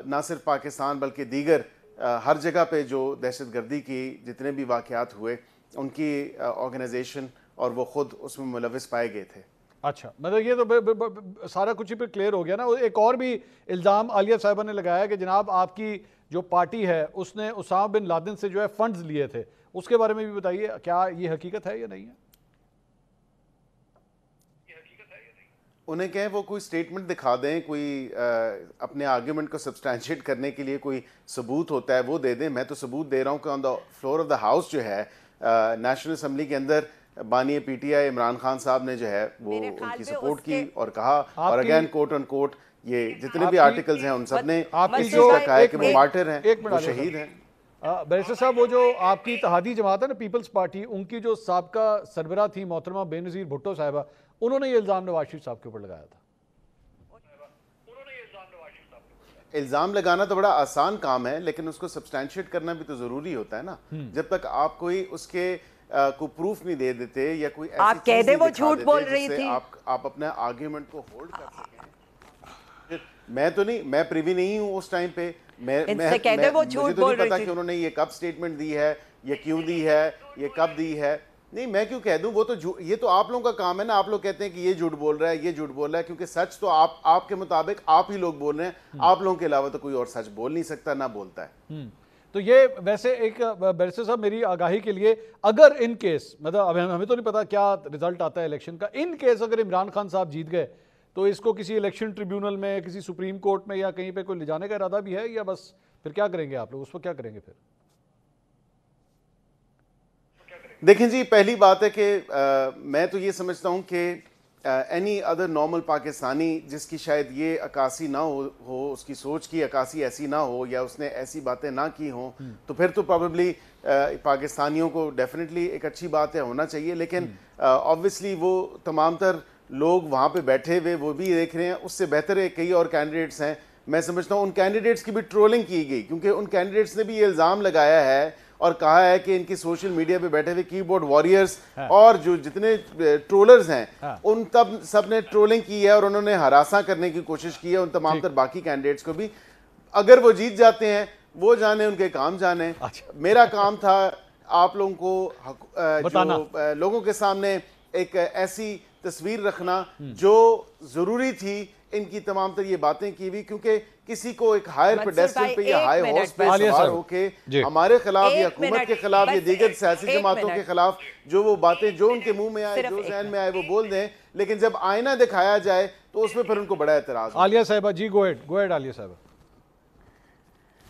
D: ना सिर्फ़ पाकिस्तान बल्कि दीगर हर जगह पे जो दहशत गर्दी की जितने भी वाक़ात हुए उनकी ऑर्गेनाइजेशन और वो ख़ुद उसमें मुलविस पाए गए थे।
A: अच्छा मतलब ये तो ब, ब, ब, सारा कुछ ही पे क्लियर हो गया ना। एक और भी इल्ज़ाम आलिया साहिबा ने लगाया कि जनाब आपकी जो पार्टी है उसने उसाम बिन लादेन से जो है फंड्स लिए थे। उसके बारे में भी बताइए क्या ये हकीकत है या नहीं है?
D: उन्हें कहें वो कोई स्टेटमेंट दिखा दें कोई आ, अपने आर्ग्यूमेंट को सब्सटैंशिएट करने के लिए कोई सबूत होता है वो दे दें। मैं तो सबूत दे रहा हूँ कि on the floor of the house जो है नेशनल असम्बली के अंदर बानी पीटीआई इमरान खान साहब ने जो है वो उनकी सपोर्ट की और कहा। और अगेन कोट ऑन कोट ये जितने भी आर्टिकल्स हैं उन सबने आपकी जो कहा है कि वो मार्टर हैं वो शहीद हैं।
A: बैरिस्टर साहब वो जो आपकी तहादी जमात है ना पीपल्स पार्टी उनकी जो सबका सरबरा थी मोहतरमा बेनज़ीर भुट्टो साहिबा उन्होंने ये इल्ज़ाम नवाज़ शरीफ साहब के ऊपर लगाया था।
D: इल्ज़ाम लगाना तो बड़ा आसान काम है लेकिन उसको सब्सटैंशिएट करना भी तो ज़रूरी होता है ना। हम्म। जब तक आप कोई उसके आ, को प्रूफ नहीं दे देते या कोई ऐसी
C: आप कह दे वो झूठ बोल रही थी।
D: आप आप अपने आर्ग्यूमेंट को होल्ड कर सकें। मैं तो नहीं मैं प्रिवी नहीं हूँ उस टाइम पे। मैं मैं, कह दे वो झूठ तो बोल रही थी कि उन्होंने ये कब स्टेटमेंट दी है ये क्यों दी है ये कब दी है। नहीं, मैं क्यों कह दूँ? वो तो ये तो आप लोगों का काम है ना। आप लोग कहते हैं कि ये झूठ बोल रहा है, ये झूठ बोल रहा है, क्योंकि सच तो आप, आपके मुताबिक आप ही लोग बोल रहे हैं। आप लोगों के अलावा तो कोई और सच बोल नहीं सकता, ना बोलता है। हम्म।
A: तो ये वैसे एक बैरिस्टर साहब मेरी आगाही के लिए, अगर इन केस मतलब हमें तो नहीं पता क्या रिज़ल्ट आता है इलेक्शन का। इन केस अगर इमरान खान साहब जीत गए तो इसको किसी इलेक्शन ट्रिब्यूनल में, किसी सुप्रीम कोर्ट में या कहीं पे कोई ले जाने का इरादा भी है या बस, फिर क्या करेंगे आप लोग? उस पर क्या करेंगे फिर?
D: देखें जी पहली बात है कि मैं तो ये समझता हूँ कि एनी अदर नॉर्मल पाकिस्तानी जिसकी शायद ये अक्सी ना हो हो उसकी सोच की अक्सी ऐसी ना हो या उसने ऐसी बातें ना की हों हम्म। तो फिर तो प्रॉबली पाकिस्तानियों को डेफिनेटली एक अच्छी बात है होना चाहिए लेकिन ऑब्वियसली हम्म। वो तमाम तर लोग वहाँ पे बैठे हुए वो भी देख रहे हैं उससे बेहतर है कई और कैंडिडेट्स हैं मैं समझता हूँ उन कैंडिडेट्स की भी ट्रोलिंग की गई क्योंकि उन कैंडिडेट्स ने भी ये इल्ज़ाम लगाया है और कहा है कि इनकी सोशल मीडिया पे बैठे हुए कीबोर्ड वॉरियर्स और जो जितने ट्रोलर्स हैं
A: हाँ।
D: उन तब सबने ट्रोलिंग की है और उन्होंने हरासा करने की कोशिश की है उन तमाम तर बाकी कैंडिडेट्स को भी अगर वो जीत जाते हैं वो जाने उनके काम जाने
A: अच्छा।
D: मेरा काम था आप लोगों को। जो लोगों के सामने एक ऐसी तस्वीर रखना
A: हम्म।
D: जो ज़रूरी थी इनकी तमाम तर ये बातें की हुई क्योंकि किसी को एक हायर पेडेस्टल पे या हाई हॉर्स पे सवार होके हमारे खिलाफ या हुकूमत के खिलाफ या दीगर सियासी जमातों के खिलाफ जो वो बातें जो उनके मुँह में आए जो जहन में आए वो बोल दें लेकिन जब आईना दिखाया जाए तो उसमें फिर उनको बड़ा एतराज़
A: आलिया साहिबा जी गोएड गोएड आलिया साहिबा।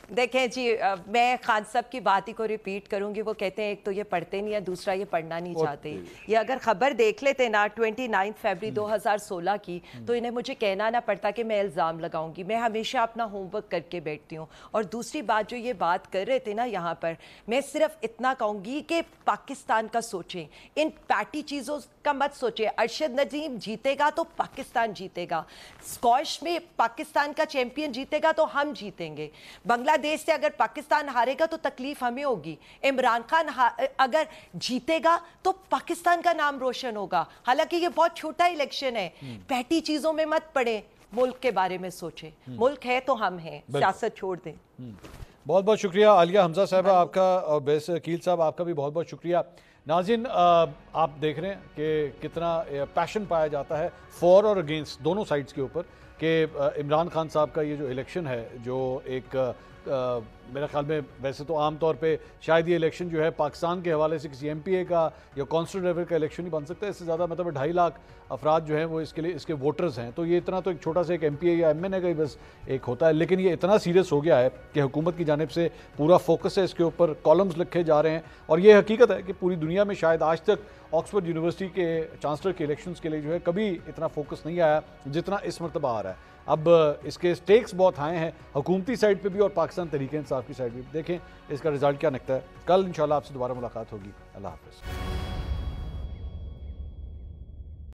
C: देखें जी मैं खान साहब की बात ही को रिपीट करूँगी। वो कहते हैं एक तो ये पढ़ते नहीं है दूसरा ये पढ़ना नहीं चाहते। ये अगर खबर देख लेते ना 29 फरवरी 2016 की तो इन्हें मुझे कहना ना पड़ता कि मैं इल्ज़ाम लगाऊँगी। मैं हमेशा अपना होमवर्क करके बैठती हूँ। और दूसरी बात जो ये बात कर रहे थे ना यहाँ पर मैं सिर्फ़ इतना कहूँगी कि पाकिस्तान का सोचें। इन पैटी चीज़ों का मत सोचें। अरशद नजीम जीतेगा तो पाकिस्तान जीतेगा। स्कॉश में पाकिस्तान का चैंपियन जीतेगा तो हम जीतेंगे। बांग्लादेश से अगर पाकिस्तान हारेगा तो तकलीफ़ हमें होगी। इमरान खान अगर जीतेगा तो पाकिस्तान का नाम रोशन होगा। हालाँकि ये बहुत छोटा इलेक्शन है। पैटी चीज़ों में मत पड़े। मुल्क के बारे में सोचें। मुल्क है तो हम हैं। सियासत छोड़ दें।
A: बहुत बहुत शुक्रिया आलिया हमजा साहबा आपका और बैस अकील साहब आपका भी बहुत बहुत शुक्रिया। नाजिन आप देख रहे हैं कि कितना पैशन पाया जाता है फॉर और अगेंस्ट दोनों साइड्स के ऊपर कि इमरान खान साहब का ये जो इलेक्शन है जो एक मेरे ख्याल में वैसे तो आम तौर पे शायद ये इलेक्शन जो है पाकिस्तान के हवाले से किसी एमपीए का या कॉन्स्टिट्यूट लेवल का इलेक्शन ही बन सकता। है इससे ज़्यादा मतलब ढाई लाख अफराद जो हैं वो इसके लिए, इसके वोटर्स हैं। तो ये इतना तो एक छोटा सा एक एमपीए या एमएनए का ही बस एक होता है। लेकिन ये इतना सीरियस हो गया है कि हुकूमत की जानब से पूरा फोकस है इसके ऊपर कॉलम्स लिखे जा रहे हैं। और ये हकीकत है कि पूरी दुनिया में शायद आज तक ऑक्सफोर्ड यूनिवर्सिटी के चांसलर के इलेक्शंस के लिए जो है कभी इतना फोकस नहीं आया जितना इस मरतबा आ रहा है। अब इसके स्टेक्स बहुत हाई हैं, हुकूमती साइड पे भी और पाकिस्तान तरीके इंसाफ की साइड पर भी। देखें, इसका रिज़ल्ट क्या निकलता है। कल इंशाल्लाह आपसे दोबारा मुलाकात होगी। अल्लाह हाफिज़।